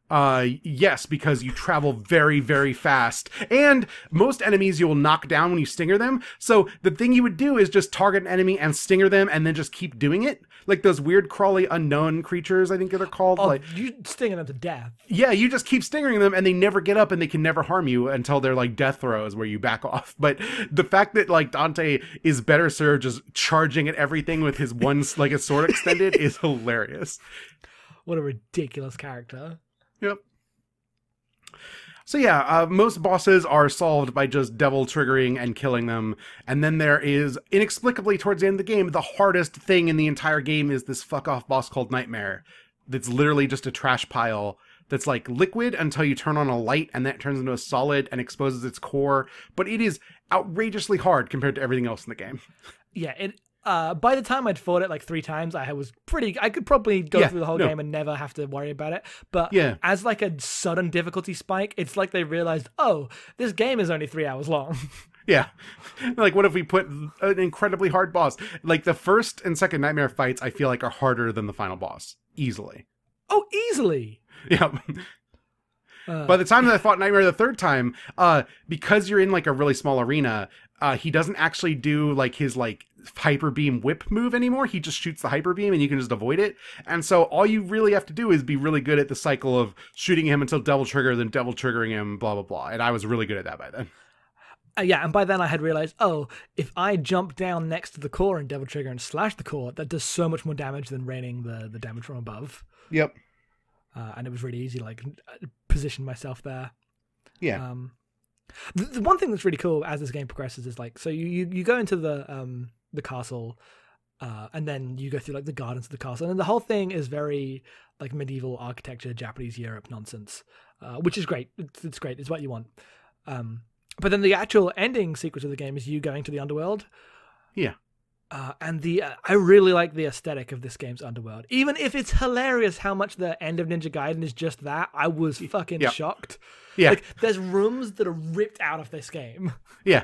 Uh, yes, because you travel very, very fast, and most enemies you will knock down when you stinger them. So the thing you would do is just target an enemy and stinger them, and then just keep doing it. Like those weird crawly unknown creatures, I think they're called. Oh, like, you stinging them to death. yeah, you just keep stingering them, and they never get up, and they can never harm you until they're like death throws where you back off. But the fact that like Dante is better served just charging at everything with his one like a sword extended is hilarious. What a ridiculous character. Yep. So yeah, uh, most bosses are solved by just devil triggering and killing them, and then there is inexplicably towards the end of the game, the hardest thing in the entire game is this fuck off boss called Nightmare. That's literally just a trash pile that's like liquid until you turn on a light, and then it turns into a solid and exposes its core. But it is outrageously hard compared to everything else in the game. Yeah, it. Uh, by the time I'd fought it like three times, I was pretty. I could probably go Yeah, through the whole no. game and never have to worry about it. But Yeah. as like a sudden difficulty spike, it's like they realized, oh, this game is only three hours long. Yeah. Like, what if we put an incredibly hard boss? Like, the first and second Nightmare fights, I feel like, are harder than the final boss. Easily. oh, easily. Yeah. Uh, By the time that I fought Nightmare the third time, uh, because you're in like a really small arena, uh, he doesn't actually do like his like hyper beam whip move anymore. He just shoots the hyper beam and you can just avoid it. And so all you really have to do is be really good at the cycle of shooting him until devil trigger, then devil triggering him, blah blah blah. And I was really good at that by then. Uh, yeah, and by then I had realized, oh, if I jump down next to the core and devil trigger and slash the core, that does so much more damage than raining the, the damage from above. Yep. Uh, and it was really easy, like uh, position myself there. Yeah. Um, the, the one thing that's really cool as this game progresses is like, so you you, you go into the um the castle, uh, and then you go through like the gardens of the castle, and the whole thing is very like medieval architecture, Japanese Europe nonsense, uh, which is great. It's, it's great. It's what you want. Um, but then the actual ending sequence of the game is you going to the underworld. Yeah. Uh, and the uh, I really like the aesthetic of this game's underworld. Even if it's hilarious how much the end of Ninja Gaiden is just that, I was fucking Yeah. shocked. Yeah. Like there's rooms that are ripped out of this game. yeah.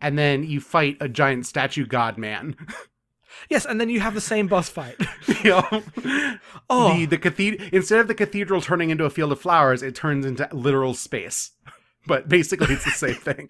And then you fight a giant statue god man. Yes, and then you have the same boss fight. know? Oh. The the cathedral instead of the cathedral turning into a field of flowers, it turns into literal space. But basically it's the same thing.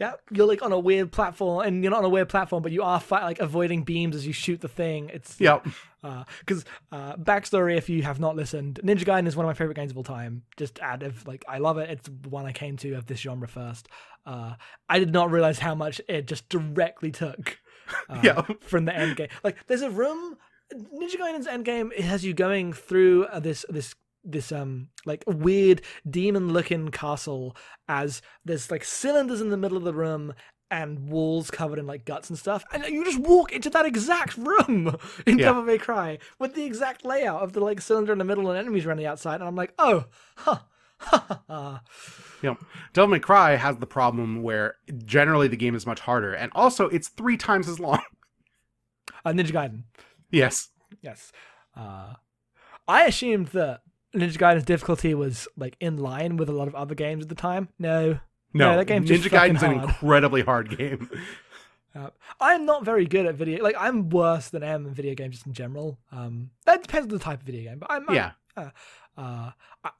Yeah, you're like on a weird platform, and you're not on a weird platform, but you are fight, like avoiding beams as you shoot the thing. It's Yep. because uh, backstory if you have not listened ninja gaiden is one of my favorite games of all time just out of like i love it it's one i came to of this genre first uh, i did not realize how much it just directly took uh, Yeah. from the end game like there's a room ninja gaiden's end game it has you going through uh, this this this um like weird demon looking castle as there's like cylinders in the middle of the room and walls covered in like guts and stuff, and you just walk into that exact room in Yeah. Devil May Cry with the exact layout of the like cylinder in the middle and enemies running outside, and I'm like, oh, huh. Devil May Cry has the problem where generally the game is much harder, and also it's three times as long. uh, Ninja Gaiden, yes. yes. Uh, I assumed that Ninja Gaiden's difficulty was like in line with a lot of other games at the time. No, No, No, that game's just Ninja Gaiden's fucking an incredibly hard game. Uh, I'm not very good at video. Like I'm worse than I am in video games just in general. Um, that depends on the type of video game. But I'm I'm- yeah. uh, Uh,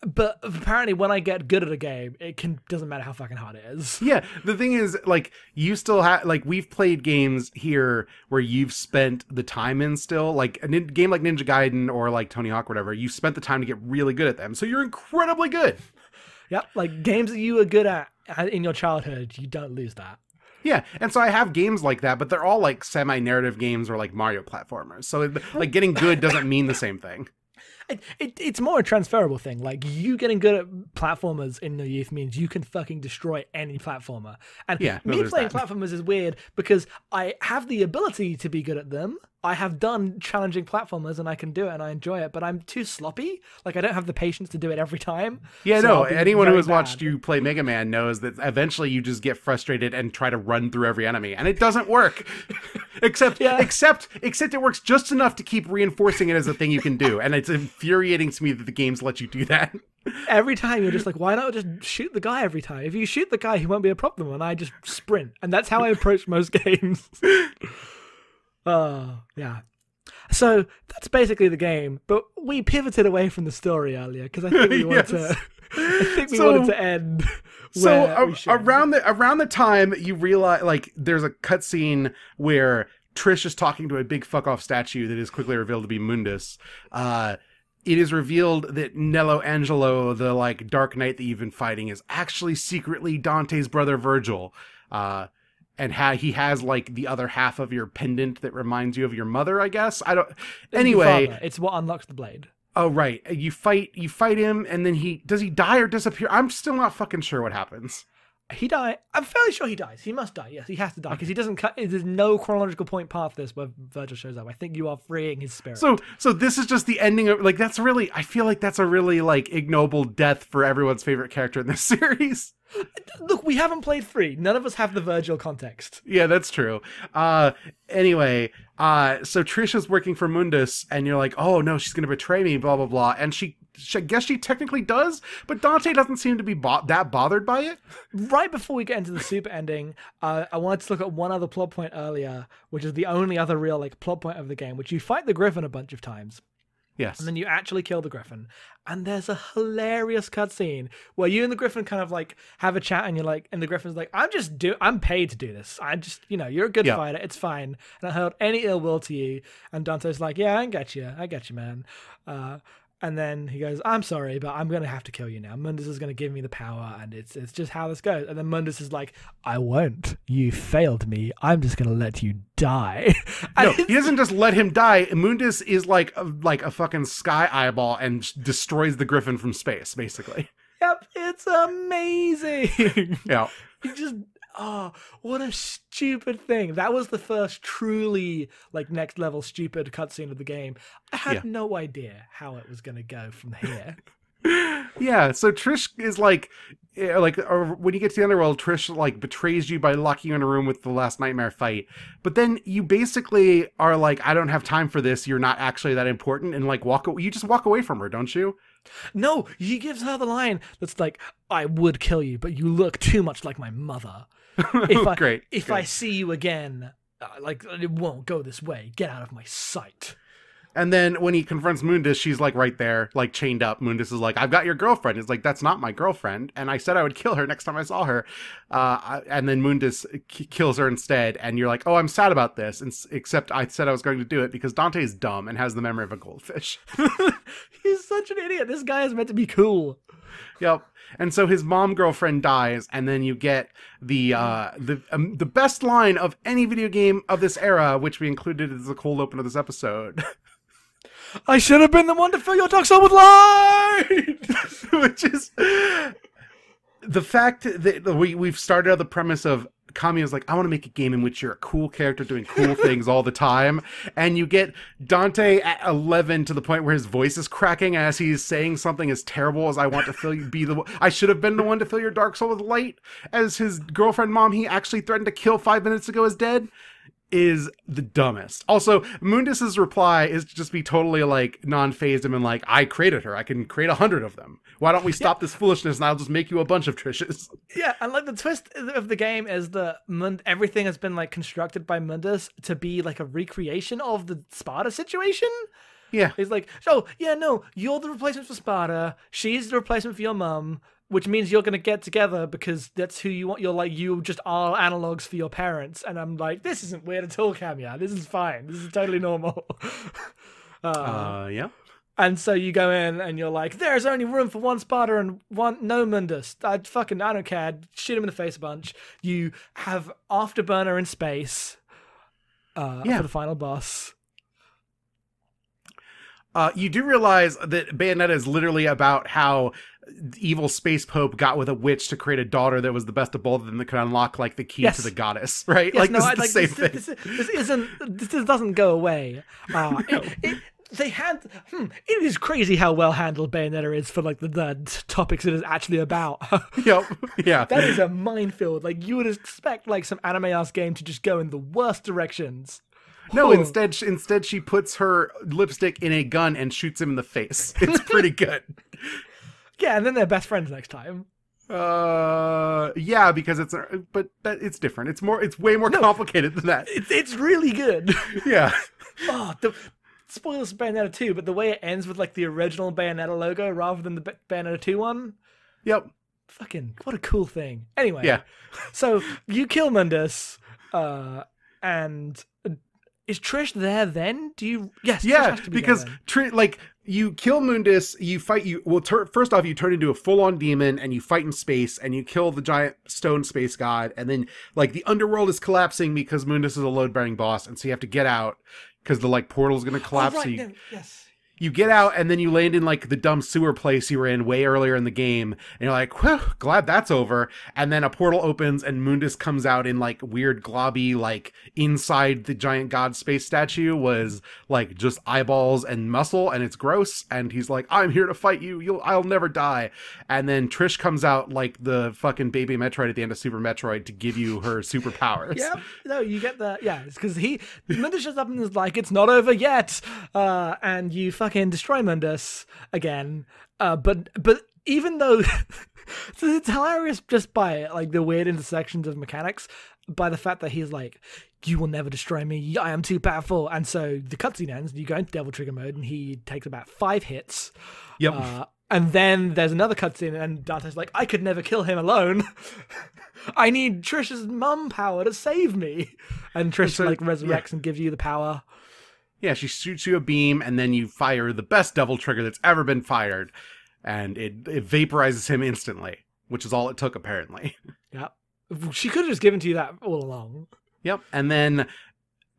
but apparently, when I get good at a game, it can doesn't matter how fucking hard it is. Yeah, the thing is, like, you still have, like, we've played games here where you've spent the time in still, like, a nin- game like Ninja Gaiden or like Tony Hawk, whatever, you spent the time to get really good at them. So you're incredibly good. Yep, like games that you were good at in your childhood, you don't lose that. Yeah, and so I have games like that, but they're all like semi-narrative games or like Mario platformers. So like getting good doesn't mean the same thing. It, it, it's more a transferable thing. Like you getting good at platformers in the youth means you can fucking destroy any platformer. And Yeah, me playing that. platformers is weird because I have the ability to be good at them. I have done challenging platformers and I can do it and I enjoy it, but I'm too sloppy. Like I don't have the patience to do it every time. Yeah, So no. Anyone who has watched you play Mega Man knows that eventually you just get frustrated and try to run through every enemy, and it doesn't work. except, Yeah. except, except it works just enough to keep reinforcing it as a thing you can do, and it's infuriating to me that the games let you do that. every time you're just like, why not just shoot the guy every time? If you shoot the guy, he won't be a problem, and I just sprint, and that's how I approach most games. Oh yeah. So that's basically the game, but we pivoted away from the story earlier because I think we wanted to. I think we So- wanted to end. So a- around the around the time you realize, like, there's a cutscene where Trish is talking to a big fuck off statue that is quickly revealed to be Mundus. Uh, it is revealed that Nelo Angelo, the like Dark Knight that you've been fighting, is actually secretly Dante's brother Virgil. Uh, and ha- he has like the other half of your pendant that reminds you of your mother. I guess I don't. Anyway, it's what unlocks the blade. Oh right, you fight you fight him, and then he does he die or disappear? I'm still not fucking sure what happens. He died. I'm fairly sure he dies. He must die. Yes, he has to die because he doesn't cut. There's no chronological point past this where Virgil shows up. I think you are freeing his spirit. So so this is just the ending of like that's really I feel like that's a really like ignoble death for everyone's favorite character in this series. Look, we haven't played three. None of us have the Virgil context. yeah, that's true. Uh anyway, uh so Trisha's working for Mundus and you're like, "Oh no, she's going to betray me, blah blah blah." And she, she I guess she technically does, but Dante doesn't seem to be bo- that bothered by it. right before we get into the super ending, uh, I wanted to look at one other plot point earlier, which is the only other real like plot point of the game, which you fight the Griffin a bunch of times, Yes. and then you actually kill the Griffin, and there's a hilarious cutscene where you and the Griffin kind of like have a chat, and you're like, and the Griffin's like, I'm just do, I'm paid to do this. I just, you know, you're a good Yeah. fighter, it's fine, and I held any ill will to you, and Dante's like, yeah, I get you, I get you, man. Uh, and then he goes, "I'm sorry, but I'm gonna have to kill you now. Mundus is gonna give me the power, and it's it's just how this goes." And then Mundus is like, "I won't. You failed me. I'm just gonna let you die." No, he doesn't just let him die. Mundus is like a, like a fucking sky eyeball and destroys the griffin from space, basically. yep, it's amazing. Yeah. he just oh, what a stupid thing. That was the first truly like next level stupid cutscene of the game. I had Yeah. no idea how it was gonna go from here. Yeah, so Trish is like, eh, like when you get to the underworld, Trish like betrays you by locking you in a room with the last nightmare fight. But then you basically are like, I don't have time for this. You're not actually that important, and like walk. You just walk away from her, don't you? No, he gives her the line that's like, "I would kill you, but you look too much like my mother. If I Great. if great. I see you again, uh, like it won't go this way. Get out of my sight." And then when he confronts Mundus, she's like right there, like chained up. Mundus is like, "I've got your girlfriend." It's like, "That's not my girlfriend," and I said I would kill her next time I saw her. Uh, and then Mundus k- kills her instead, and you're like, "Oh, I'm sad about this." And, s- except I said I was going to do it because Dante is dumb and has the memory of a goldfish. He's such an idiot. This guy is meant to be cool. Yep. And so his mom girlfriend dies, and then you get the uh, the um, the best line of any video game of this era, which we included as the cold open of this episode, I should have been the one to fill your dark soul with light. which is the fact that we we've started out the premise of Kamiya's like, I want to make a game in which you're a cool character doing cool things all the time, and you get Dante at eleven to the point where his voice is cracking as he's saying something as terrible as I want to fill you be the I should have been the one to fill your dark soul with light, as his girlfriend mom he actually threatened to kill five minutes ago is dead. Is the dumbest. Also, Mundus's reply is to just be totally like non-phased him and like, I created her. I can create a hundred of them. Why don't we stop this foolishness and I'll just make you a bunch of Trishes? yeah, and like the twist of the game is that Mund- everything has been like constructed by Mundus to be like a recreation of the Sparta situation. Yeah. He's like, oh yeah, no, you're the replacement for Sparta. She's the replacement for your mum, which means you're gonna get together because that's who you want. You're like, you just are analogs for your parents. And I'm like, this isn't weird at all, Kamiya. This is fine. This is totally normal. uh, Uh, yeah. and so you go in and you're like, there's only room for one Sparta and one no Mundus. I fucking I don't care. Shoot him in the face a bunch. You have Afterburner in space. Uh, Yeah. for the final boss. Uh, you do realize that Bayonetta is literally about how evil space pope got with a witch to create a daughter that was the best of both of them that could unlock like the key Yes. to the goddess, right? Yes, like no, this I- is the like, same this, thing. This, this isn't. This doesn't go away. Uh, it, it, they had. Hmm, it is crazy how well handled Bayonetta is for like the, the topics it is actually about. yep. Yeah. that is a minefield. Like you would expect like some anime ass game to just go in the worst directions. No, instead, she, instead she puts her lipstick in a gun and shoots him in the face. It's pretty good. Yeah, and then they're best friends next time. Uh, yeah, because it's but that it's different. It's more, it's way more complicated than that. It's it's really good. Yeah. oh, the spoilers Bayonetta 2, but the way it ends with like the original Bayonetta logo rather than the Ba- Bayonetta 2 one, Yep. fucking what a cool thing. Anyway, Yeah. so you kill Mundus, uh, and uh, is Trish there then? Do you? Yes. Trish Yeah, has to be because then. Tri- like you kill Mundus, you fight you well. Tur- first off, you turn into a full-on demon and you fight in space and you kill the giant stone space god, and then like the underworld is collapsing because Mundus is a load-bearing boss, and so you have to get out because the like portal's gonna Oh, collapse. right, so you, no, yes. You get out and then you land in like the dumb sewer place you were in way earlier in the game and you're like whew glad that's over. And then a portal opens and mundus comes out in like weird globby like inside the giant god space statue was like just eyeballs and muscle and it's gross and he's like i'm here to fight you. You'll i'll never die. And then trish comes out like the fucking baby metroid at the end of super metroid to give you her superpowers. Yeah, no, you get the yeah. It's because he Mundus shows up and is like, "It's not over yet," uh, and you fucking destroy Mundus again. Uh, but but even though so it's hilarious just by like the weird intersections of mechanics, by the fact that he's like, "You will never destroy me. I am too powerful," and so the cutscene ends. You go into Devil Trigger mode, and he takes about five hits. yep Uh, and then there's another cutscene, and Dante's like, I could never kill him alone. I need Trish's mum power to save me. And Trish so- like resurrects and gives you the power. Yeah, she shoots you a beam, and then you fire the best devil trigger that's ever been fired, and it, it vaporizes him instantly, which is all it took, apparently. Yeah. She could have just given to you that all along. Yep. And then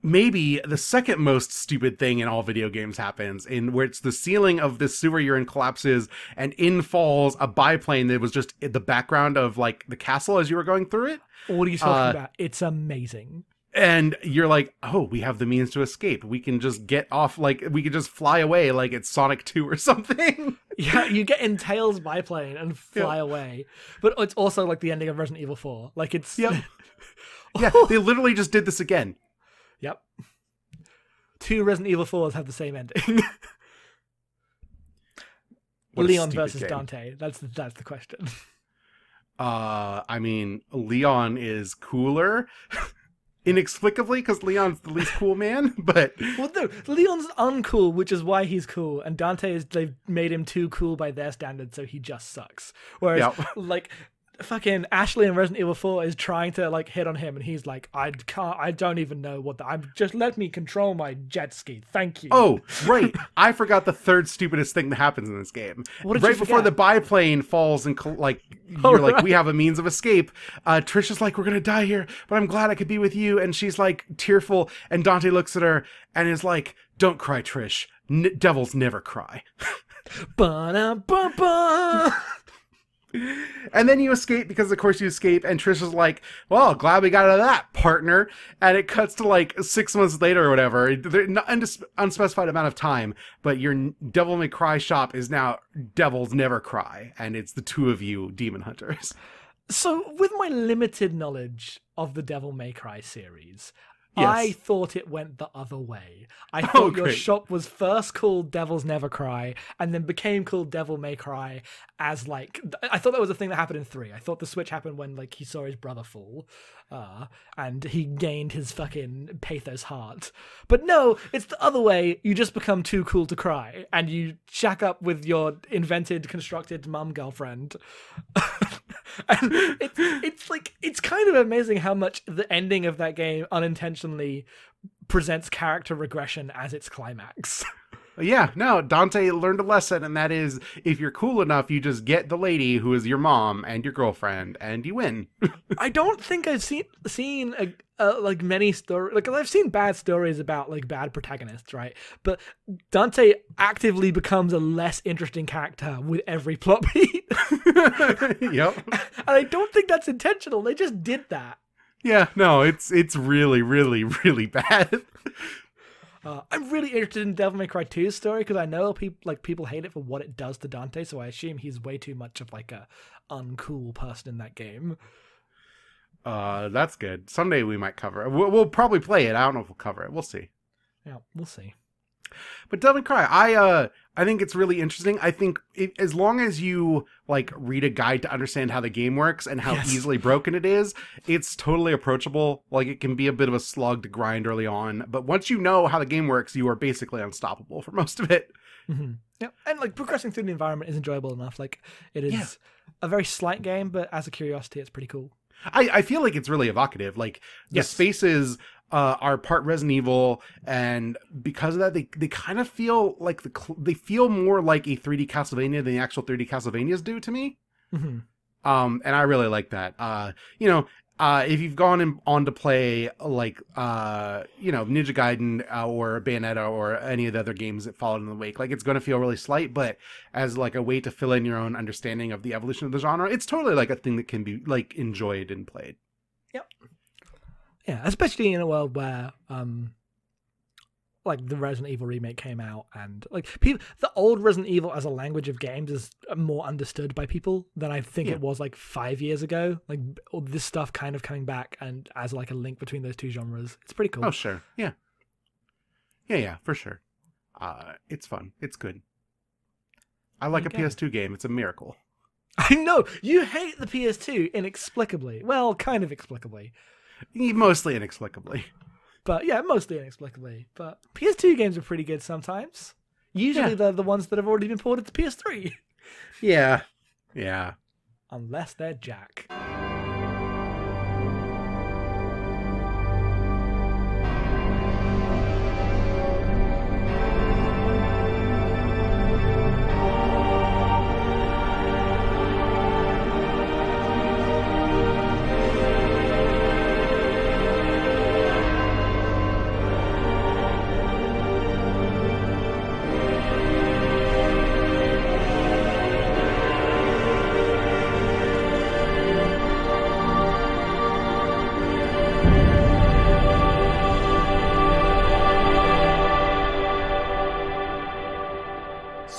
maybe the second most stupid thing in all video games happens in where it's the ceiling of the sewer you're in collapses and in falls a biplane that was just the background of like the castle as you were going through it What are you talking Uh, about? It's amazing. And you're like oh we have the means to escape we can just get off like we could just fly away like it's sonic 2 or something Yeah, you get in Tails biplane and fly away. But it's also like the ending of Resident Evil 4. Like it's yep yeah they literally just did this again Yep. Two Resident Evil 4s have the same ending. Leon versus game. Dante. That's that's the question. Uh, I mean, Leon is cooler, inexplicably, because Leon's the least cool man. But Well, no, Leon's uncool, which is why he's cool, and Dante is they've made him too cool by their standards, so he just sucks. Whereas, like, fucking Ashley in Resident Evil Four is trying to like hit on him, and he's like, I can't, I don't even know what the, I'm just let me control my jet ski, thank you. oh, right, I forgot the third stupidest thing that happens in this game. What did right before forget? the biplane falls and like you're Oh, like, right. we have a means of escape. Uh, Trisha's like, we're gonna die here, but I'm glad I could be with you. And she's like tearful, and Dante looks at her and is like, "Don't cry, Trish. N- devils never cry." Ba-da-ba-ba. And then you escape because, of course, you escape. And Trish is like, "Well, glad we got out of that, partner." And it cuts to like six months later or whatever, not unspecified amount of time. But your Devil May Cry shop is now Devils Never Cry, and it's the two of you, demon hunters. So, with my limited knowledge of the Devil May Cry series, I thought it went the other way. I Oh, thought your shop was first called Devil's Never Cry and then became called Devil May Cry as like I thought that was a thing that happened in 3. I thought the switch happened when like he saw his brother fall uh and he gained his fucking pathos heart. But no, it's the other way. You just become too cool to cry and you shack up with your invented constructed mum girlfriend. and it's it's like it's kind of amazing how much the ending of that game unintentionally presents character regression as its climax. Yeah, no, Dante learned a lesson, and that is if you're cool enough, you just get the lady who is your mom and your girlfriend, and you win. I don't think I've seen seen a, a, like many stories. Like I've seen bad stories about like bad protagonists, right? But Dante actively becomes a less interesting character with every plot beat, yep. and I don't think that's intentional. They just did that. Yeah, no, it's it's really, really, really bad. Uh, I'm really interested in Devil May Cry 2's story because I know people like people hate it for what it does to Dante, so I assume he's way too much of like a uncool person in that game. Uh, that's good. Someday we might cover it. We'll, we'll probably play it. I don't know if we'll cover it. We'll see. Yeah, we'll see. But Devil May Cry, I uh, I think it's really interesting. I think it, as long as you like read a guide to understand how the game works and how Yes. easily broken it is, it's totally approachable. Like it can be a bit of a slog to grind early on, but once you know how the game works, you are basically unstoppable for most of it. hmm Yeah, and like progressing through the environment is enjoyable enough. Like it is Yeah. a very slight game, but as a curiosity, it's pretty cool. I, I feel like it's really evocative. Like the Yes. spaces uh, are part Resident Evil, and because of that, they they kind of feel like the cl- they feel more like a 3D Castlevania than the actual 3D Castlevanias do to me. hmm Um, and I really like that. Uh, you know, uh, if you've gone in, on to play like uh, you know, Ninja Gaiden uh, or Bayonetta or any of the other games that followed in the wake, like it's going to feel really slight, but as like a way to fill in your own understanding of the evolution of the genre, it's totally like a thing that can be like enjoyed and played. Yeah, especially in a world where um like the Resident Evil remake came out and like people the old Resident Evil as a language of games is more understood by people than I think Yeah. it was like 5 years ago. Like all this stuff kind of coming back and as like a link between those two genres. It's pretty cool. Oh, sure. Yeah. Yeah, yeah, for sure. Uh, it's fun. It's good. I like Okay. a PS2 game. It's a miracle. I know you hate the PS2 inexplicably. Well, kind of explicably. Mostly inexplicably. But yeah, mostly inexplicably. But PS2 games are pretty good sometimes. Usually Yeah. they're the ones that have already been ported to PS3. Yeah. Yeah. Unless they're Jak.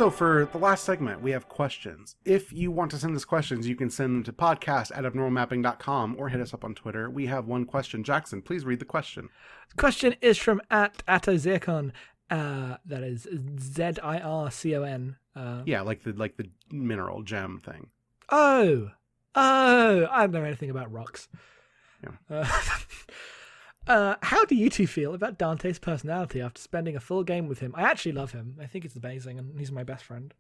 So for the last segment, we have questions. If you want to send us questions, you can send them to podcast at abnormalmapping.com or hit us up on Twitter. We have one question. Jackson, please read the question. Question is from at Atozircon. Uh, that is Z I R C O N. Uh, Yeah, like the like the mineral gem thing. Oh, oh! I don't know anything about rocks. Yeah. Uh, uh, how do you two feel about Dante's personality after spending a full game with him? I actually love him. I think it's amazing, and he's my best friend.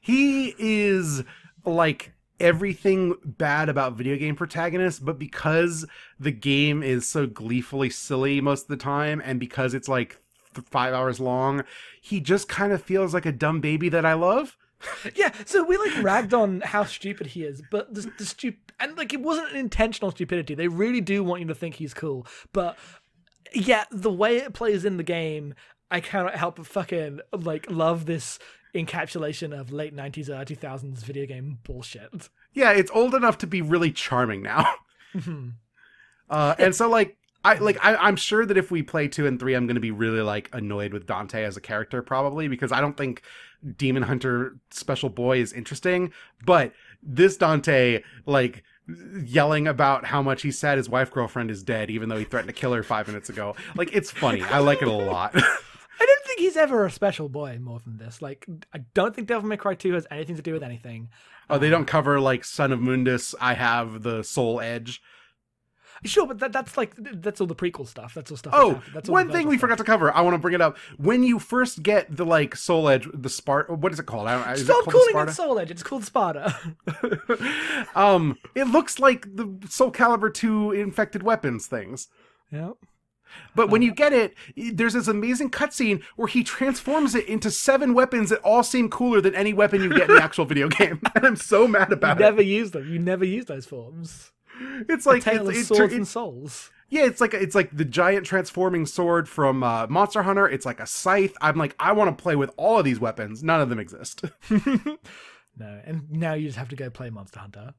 He is like everything bad about video game protagonists, but because the game is so gleefully silly most of the time, and because it's like five hours long, he just kind of feels like a dumb baby that I love. Yeah, so we like ragged on how stupid he is, but the, the stup and like it wasn't an intentional stupidity. They really do want you to think he's cool, but yeah, the way it plays in the game, I cannot help but fucking like love this encapsulation of late '90s, early 2000s video game bullshit. Yeah, it's old enough to be really charming now. Mhm. Uh, and so like I like I, I'm sure that if we play two and three, I'm gonna be really like annoyed with Dante as a character probably because I don't think Demon Hunter Special Boy is interesting. But this Dante, like yelling about how much he said his wife girlfriend is dead, even though he threatened to kill her five minutes ago. Like it's funny. I like it a lot. I don't think he's ever a special boy more than this. Like, I don't think Devil May Cry 2 has anything to do with anything. oh, they um, don't cover like Son of Mundus. I have the Soul Edge. Sure, but that, that's like that's all the prequel stuff. That's all stuff. Oh, that's all one thing we stuff. forgot to cover. I want to bring it up. When you first get the like Soul Edge, the Spart. What is it called? I don't, is it Stop called calling it Soul Edge. It's called Sparta. um, it looks like the Soul Calibur 2 infected weapons things. yeah. But when you get it, there's this amazing cutscene where he transforms it into seven weapons that all seem cooler than any weapon you get in the actual video game. And I'm so mad about You about never use them. You never use those forms. It. It's like it's, swords it, and souls. yeah, it's like it's like the giant transforming sword from uh, Monster Hunter. It's like a scythe. I'm like, I want to play with all of these weapons. None of them exist. No, and now you just have to go play Monster Hunter.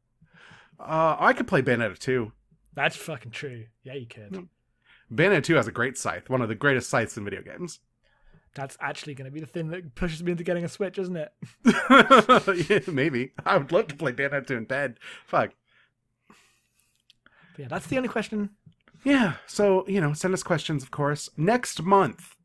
Uh, I could play Bayonetta 2. That's fucking true. Yeah, you could. Bayonetta 2 has a great scythe, one of the greatest scythes in video games. That's actually going to be the thing that pushes me into getting a Switch, isn't it? yeah, maybe. I would love to play Bayonetta 2 in bed. Fuck. But yeah, that's the only question. Yeah, so, you know, send us questions, of course. Next month,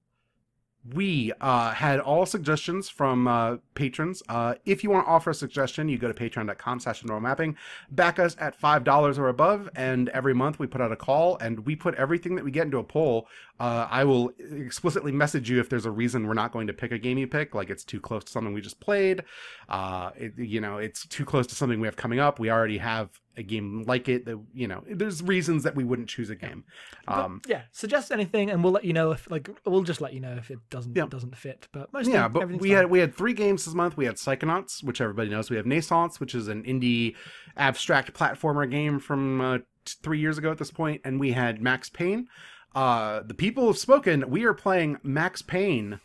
we uh, had all suggestions from uh, patrons. Uh, if you want to offer a suggestion, you go to patreon.com slash mapping. Back us at $5 or above, and every month we put out a call, and we put everything that we get into a poll. Uh, I will explicitly message you if there's a reason we're not going to pick a game you pick, like it's too close to something we just played. Uh, it, you know, it's too close to something we have coming up. We already have a game like it that, you know, there's reasons that we wouldn't choose a game. But, Um, yeah, suggest anything, and we'll let you know if like we'll just let you know if it doesn't Yeah. doesn't fit. But mostly, yeah, but we fine. had we had three games this month. We had Psychonauts, which everybody knows. We have Naissance, which is an indie abstract platformer game from uh, three years ago at this point, and we had Max Payne. Uh, the people have spoken. We are playing Max Payne,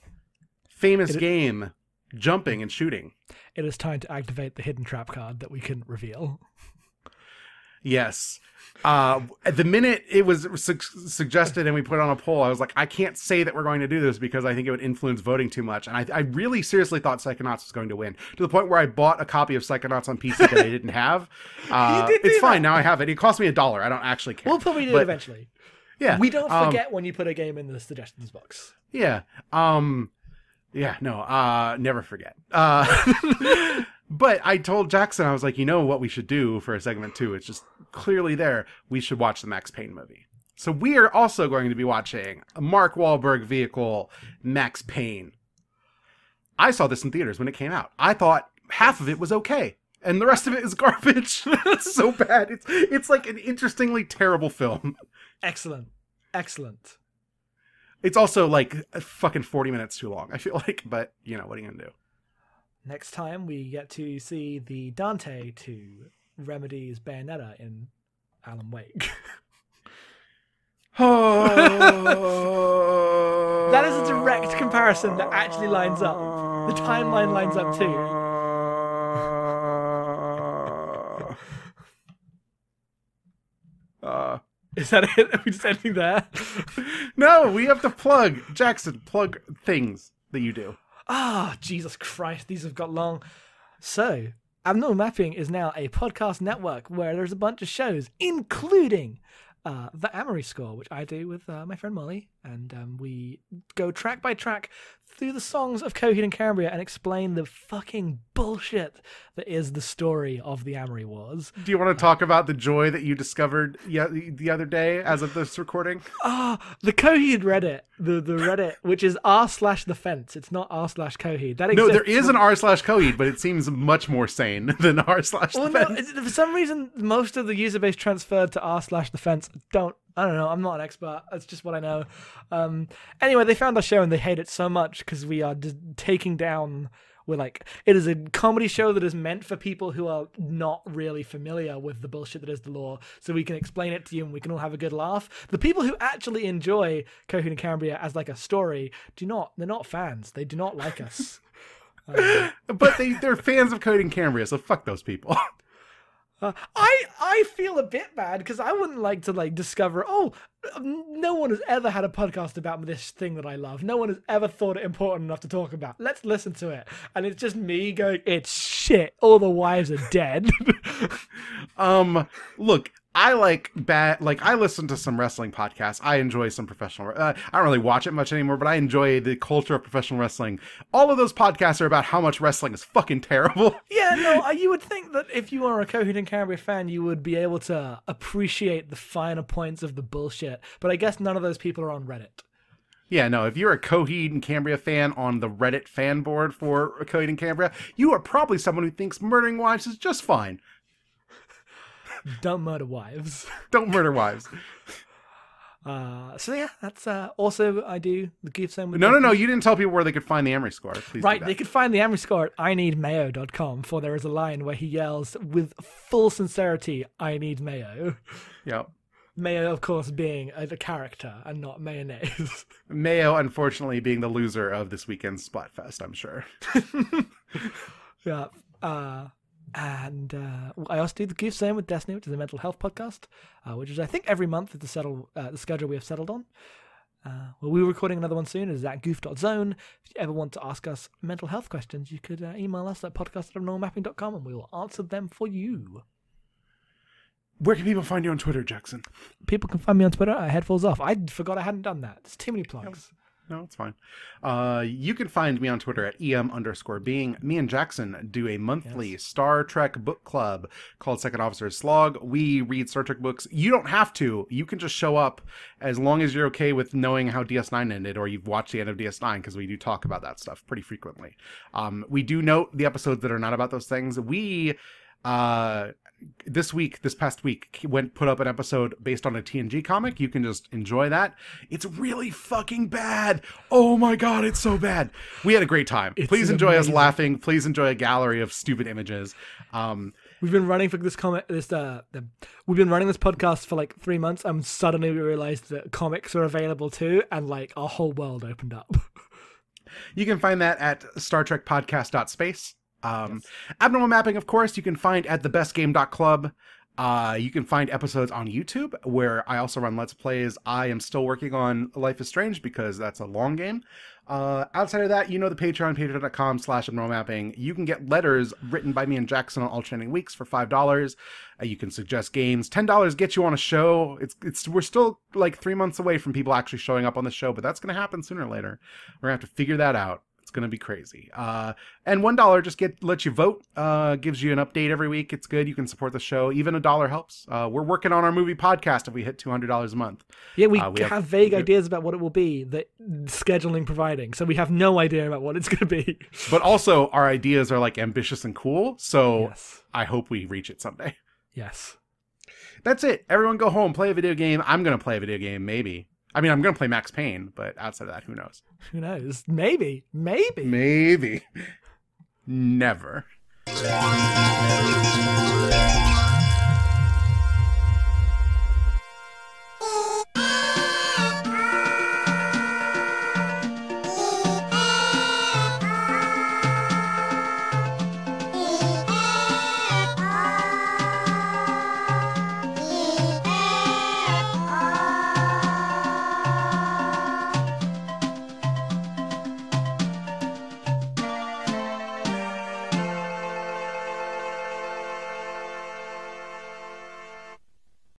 famous It- game, jumping and shooting. It is time to activate the hidden trap card that we couldn't reveal. Yes. Uh, the minute it was su- suggested and we put it on a poll, I was like, I can't say that we're going to do this because I think it would influence voting too much. And I, I really seriously thought Psychonauts was going to win to the point where I bought a copy of Psychonauts on PC that I didn't have. Uh, did it's fine. that. Now I have it. It cost me a dollar. I don't actually care. We'll probably do But- it eventually. Yeah. We don't um, forget when you put a game in the suggestions box. Yeah. Um yeah, no, uh never forget. Uh but I told Jackson I was like, "You know what we should do for a segment 2? It's just clearly there. We should watch the Max Payne movie." So we are also going to be watching a Mark Wahlberg vehicle Max Payne. I saw this in theaters when it came out. I thought half of it was okay. And the rest of it is garbage. it's so bad. It's it's like an interestingly terrible film. Excellent, excellent. It's also like fucking 40 minutes too long, I feel like, but you know, what are you gonna do? Next time we get to see the Dante to Remedy's Bayonetta in Alan Wake. oh. that is a direct comparison that actually lines up. The timeline lines up too. Uh, Is that it? Are we just ending there? no, we have to plug. Jackson, plug things that you do. Ah, Jesus Christ, these have got long. So, Abnormal Mapping is now a podcast network where there's a bunch of shows, including uh, the Amory Score, which I do with uh, my friend Molly, and um, we go track by track through the songs of Coheed and Cambria and explain the fucking bullshit that is the story of the Amory Wars. Do you want to talk about the joy that you discovered the other day as of this recording? Ah, the Coheed Reddit, the the Reddit, which is r slash the fence. It's not r slash Coheed. That exists. No, there is an r slash Coheed, but it seems much more sane than r slash Well, no, for some reason, most of the user base transferred to r slash the fence Don't I don't know. I'm not an expert. That's just what I know. Um, anyway, they found our show and they hate it so much because we are d- taking down. We're like, it is a comedy show that is meant for people who are not really familiar with the bullshit that is the law, so we can explain it to you and we can all have a good laugh. The people who actually enjoy Coheed and Cambria as like a story do not. They're not fans. They do not like us. Um, but they they're fans of Coheed and Cambria, so fuck those people. Uh, I I feel a bit bad because I wouldn't like to like discover. Oh, no one has ever had a podcast about this thing that I love. No one has ever thought it important enough to talk about. Let's listen to it, and it's just me going, "It's shit." All the wives are dead. Um, look, I like bad. Like I listen to some wrestling podcasts. I enjoy some professional. Uh, I don't really watch it much anymore, but I enjoy the culture of professional wrestling. All of those podcasts are about how much wrestling is fucking terrible. yeah, no, uh, you would think that if you are a Coheed and Cambria fan, you would be able to appreciate the finer points of the bullshit. But I guess none of those people are on Reddit. Yeah, no, if you're a Coheed and Cambria fan on the Reddit fan board for Coheed and Cambria, you are probably someone who thinks murdering wives is just fine. Don't murder wives. Don't murder wives. Uh, so yeah, that's uh, also I do the goof same with No, no, no, you didn't tell people where they could find the Amory score. Please Right, they could find the Amory score at I need mayo.com for there is a line where he yells with full sincerity, I need mayo. Yep. Mayo, of course, being a, a character and not mayonnaise. Mayo, unfortunately, being the loser of this weekend's Splatfest, I'm sure. yeah. Uh, and uh, I also do the goof same with Destiny, which is a mental health podcast, uh, which is I think every month is the settle uh, the schedule we have settled on. Uh, well, we're recording another one soon. Is at goof.zone. If you ever want to ask us mental health questions, you could uh, email us at podcast at and we will answer them for you. Where can people find you on Twitter, Jackson? People can find me on Twitter at Headfuls Off. I forgot I hadn't done that. There's too many plugs. No, it's fine. Uh, you can find me on Twitter at em underscore being. Me and Jackson do a monthly Yes. Star Trek book club called Second Officer's Slog. We read Star Trek books. You don't have to. You can just show up as long as you're okay with knowing how DS9 ended or you've watched the end of DS9 because we do talk about that stuff pretty frequently. Um, we do note the episodes that are not about those things. We uh this week this past week went put up an episode based on a tng comic. You can just enjoy that. It's really fucking bad. Oh my god it's so bad. We had a great time. It's please enjoy us laughing. Please enjoy a gallery of stupid images. Um We've been running for this comment. This uh, the, we've been running this podcast for like three months, and suddenly we realized that comics are available too, and like our whole world opened up. You can find that at Star Trek Podcast.space. Um, Abnormal mapping, of course, you can find at thebestgame.club. Uh, you can find episodes on YouTube where I also run Let's Plays. I am still working on Life is Strange because that's a long game. Uh, outside of that, you know the Patreon, patreon.com slash abnormal mapping. You can get letters written by me and Jackson on alternating weeks for $5. Uh, you can suggest games. $10 gets you on a show. It's, it's, we're still like three months away from people actually showing up on the show, but that's going to happen sooner or later. We're going to have to figure that out. It's going to be crazy. Uh, and one dollar just get lets you vote. Uh, gives you an update every week. It's good. You can support the show. Even a dollar helps. Uh, we're working on our movie podcast. If we hit two hundred dollars a month, yeah, we, Uh, we have, have- vague we- ideas about what it will be that scheduling providing, so we have no idea about what it's going to be. but also our ideas are like ambitious and cool. So yes, I hope we reach it someday. yes. That's it. Everyone go home, play a video game. I'm gonna play a video game, maybe. I mean, I'm gonna play Max Payne, but outside of that, who knows? Who knows? Maybe, maybe. Maybe. Never. Thank you.